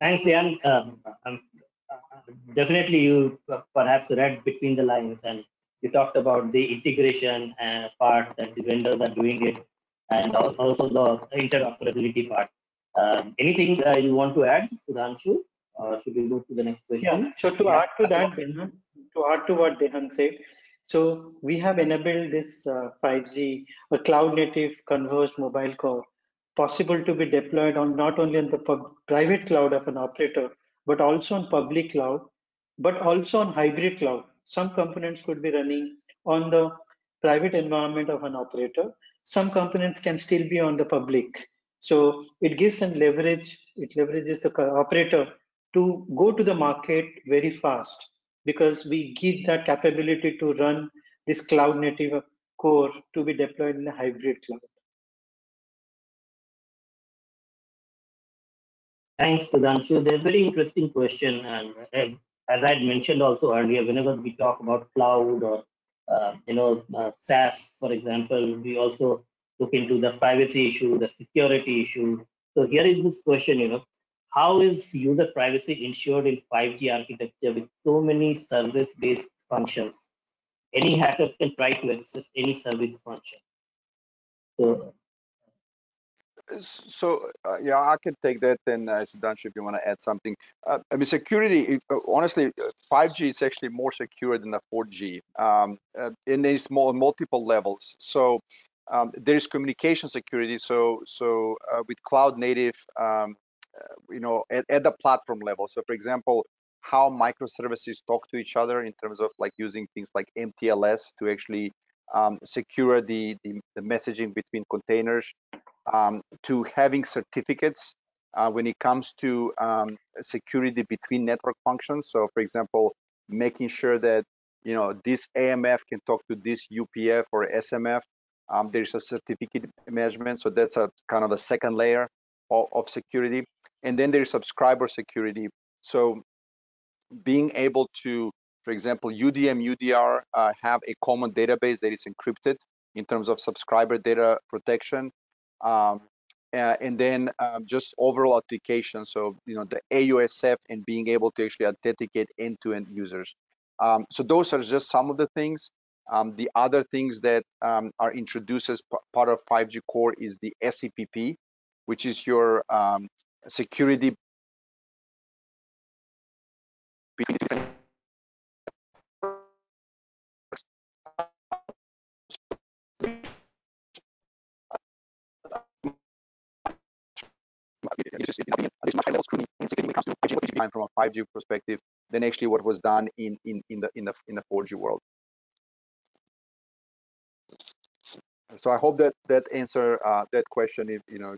thanks Dan. Um, I'm definitely you perhaps read between the lines and you talked about the integration uh, part that the vendors are doing it and also the interoperability part. Um, anything uh, you want to add, Sudhansu? Or should we move to the next question? Yeah, so to yeah. add to that, to add to what Dejan said, so we have enabled this uh, 5G, a cloud native converged mobile core, possible to be deployed on not only on the private cloud of an operator, but also on public cloud, but also on hybrid cloud. Some components could be running on the private environment of an operator. Some components can still be on the public. So it gives some leverage, it leverages the operator to go to the market very fast because we give that capability to run this cloud native core to be deployed in a hybrid cloud. Thanks, Sudhansu. They're very interesting question. And as I had mentioned also earlier, whenever we talk about cloud or uh, you know uh, SaaS, for example, we also look into the privacy issue, the security issue. So here is this question, you know, how is user privacy ensured in 5G architecture with so many service-based functions? Any hacker can try to access any service function. So so uh, yeah, I can take that. Then, uh, Sudhansu, if you want to add something, uh, I mean, security. Uh, honestly, 5G uh, is actually more secure than the 4G, um, uh, and there's more multiple levels. So um, there is communication security. So so uh, with cloud native, um, you know, at, at the platform level. So for example, how microservices talk to each other in terms of like using things like MTLS to actually um, secure the, the, the messaging between containers um, to having certificates uh, when it comes to um, security between network functions. So, for example, making sure that you know this AMF can talk to this UPF or SMF. Um, there's a certificate management, so that's a kind of a second layer of, of security. And then there's subscriber security. So, being able to, for example, UDM, UDR uh, have a common database that is encrypted in terms of subscriber data protection Um, uh, and then um, just overall authentication. So, you know, the AUSF and being able to actually authenticate end-to-end users. Um, so those are just some of the things. Um, the other things that um, are introduced as part of 5G Core is the SEPP, which is your um, security [LAUGHS] from a 5G perspective than actually what was done in in in the in the in the 4G world. So I hope that that answer uh, that question. If you know,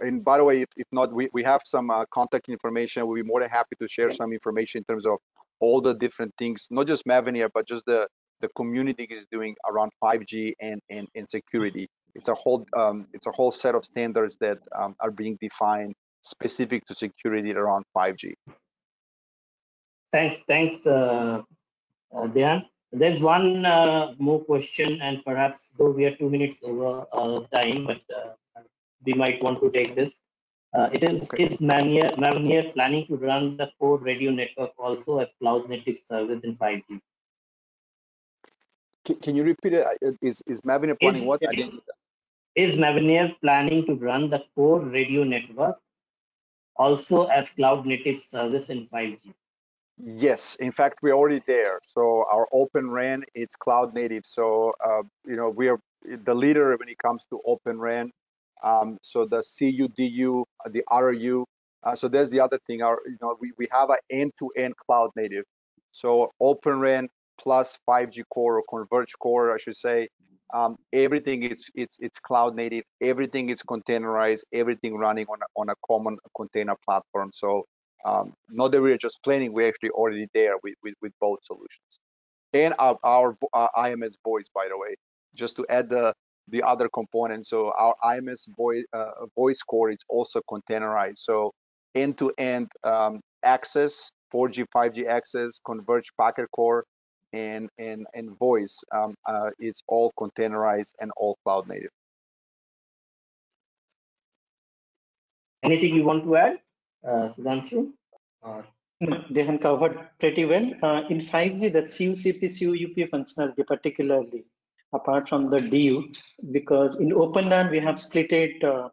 and by the way, if, if not, we, we have some uh, contact information. We'll be more than happy to share some information in terms of all the different things, not just Mavenir, but just the the community is doing around 5G and and, and security. It's a whole um, it's a whole set of standards that um, are being defined specific to security around 5G. Thanks, thanks, uh, uh, There's one uh, more question, and perhaps though we are two minutes over uh, time, but uh, we might want to take this. Uh, it is Okay. is Mavenir, Mavenir planning to run the core radio network also as cloud native service in 5G? Can, can you repeat it? Is is Mavenir planning Is- what? Mavenir planning to run the core radio network also as cloud native service in 5G? Yes, in fact, we're already there. So our Open RAN, it's cloud native. So uh, you know we are the leader when it comes to Open RAN. Um, so the CUDU, uh, the RU. Uh, so there's the other thing. Our you know we, we have an end-to-end cloud native. So Open RAN plus 5G core or converged core, I should say. Um, everything it's it's it's cloud native. Everything is containerized. Everything running on a, on a common container platform. So um, not that we're just planning, we're actually already there with, with, with both solutions. And our, our, our IMS voice, by the way, just to add the, the other component. So our IMS voice, uh, voice core is also containerized. So end-to-end um, access, 4G, 5G access, converged packet core, and, and, and voice, um, uh, it's all containerized and all cloud native. Anything you want to add, uh, Sudhansu? Or No, They have covered pretty well. Uh, in 5G, the CUCP, CUUP functionality particularly, apart from the DU, because in OpenRAN, we have split it, uh,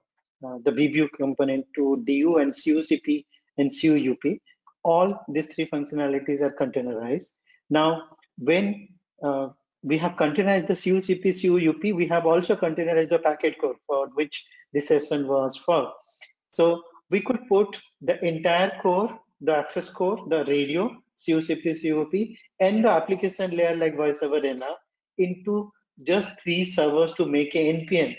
uh, the BBU component to DU and CUCP and CUUP. All these three functionalities are containerized. Now, when uh, we have containerized the CUCP, CUUP, we have also containerized the packet core for which this session was for. So we could put the entire core, the access core, the radio, CUCP, CUP, and the application layer like voice over NR into just three servers to make a NPN,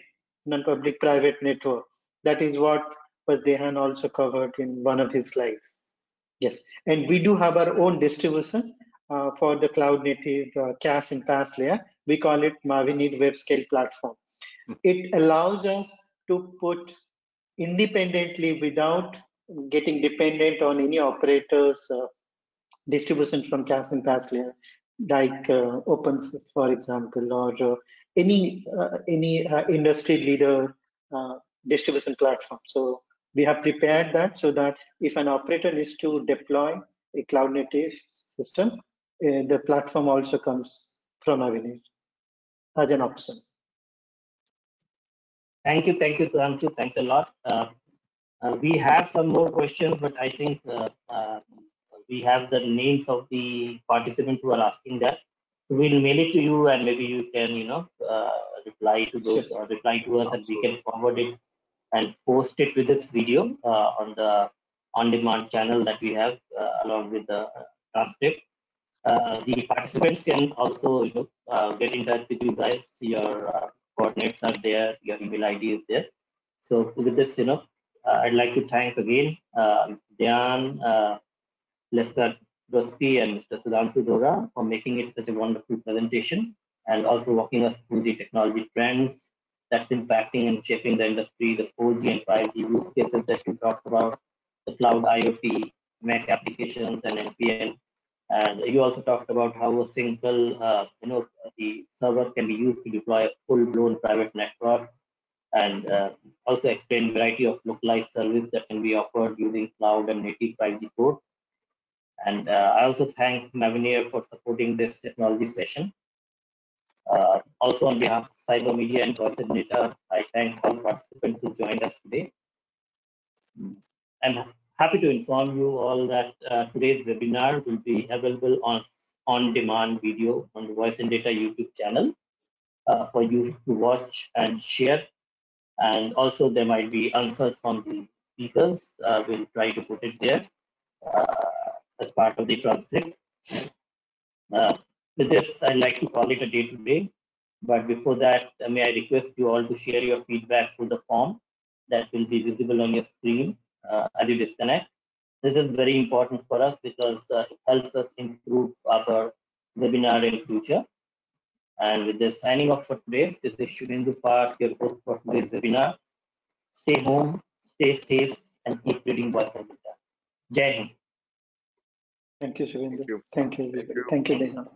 non-public private network. That is what Dejan also covered in one of his slides. Yes, and we do have our own distribution uh, for the cloud native uh, CaaS and PaaS layer. We call it Mavenir Web Scale Platform. It allows us to put independently without getting dependent on any operator's uh, distribution from CaaS and PaaS layer, like uh, Opens, for example, or uh, any uh, any uh, industry leader uh, distribution platform. So we have prepared that so that if an operator needs to deploy a cloud native system, uh, the platform also comes from Mavenir as an option. Thank you, thank you, Sudhansu. Thanks a lot. We have some more questions, but I think we have the names of the participants who are asking that. We'll mail it to you, and maybe you can, you know, uh, reply to those, or reply to us, and we can forward it and post it with this video uh, on the on-demand channel that we have, uh, along with the transcript. Uh, the participants can also, you know, uh, get in touch with you guys. Your uh, coordinates are there, your email ID is there. So with this, you know, uh, I'd like to thank again uh, Mr. Dejan, uh, Lester Doski and Mr. Sudhansu Dora for making it such a wonderful presentation and also walking us through the technology trends that's impacting and shaping the industry, the 4G and 5G use cases that you talked about, the cloud IoT, MEC applications and NPN. And you also talked about how a single, uh, you know, the server can be used to deploy a full-blown private network and uh, also explain variety of localized service that can be offered using cloud and native 5G core. And uh, I also thank Mavenir for supporting this technology session. Uh, also on behalf of Cyber Media and Voice and Data, I thank all participants who joined us today. I'm happy to inform you all that uh, today's webinar will be available on on-demand video on the Voice and Data YouTube channel uh, for you to watch and share. And also there might be answers from the speakers. Uh, we'll try to put it there uh, as part of the transcript. Uh, with this, I'd like to call it a day today. But before that, uh, may I request you all to share your feedback through the form that will be visible on your screen uh, as you disconnect. This is very important for us because uh, it helps us improve our webinar in future. And with this signing off for today, this is Shubhendu Parth, your host for today's webinar. Stay home, stay safe, and keep reading voice and data. Jai Hind. Thank you, Shubhendu. Thank you. Thank you. Thank you. Thank you, Dejan.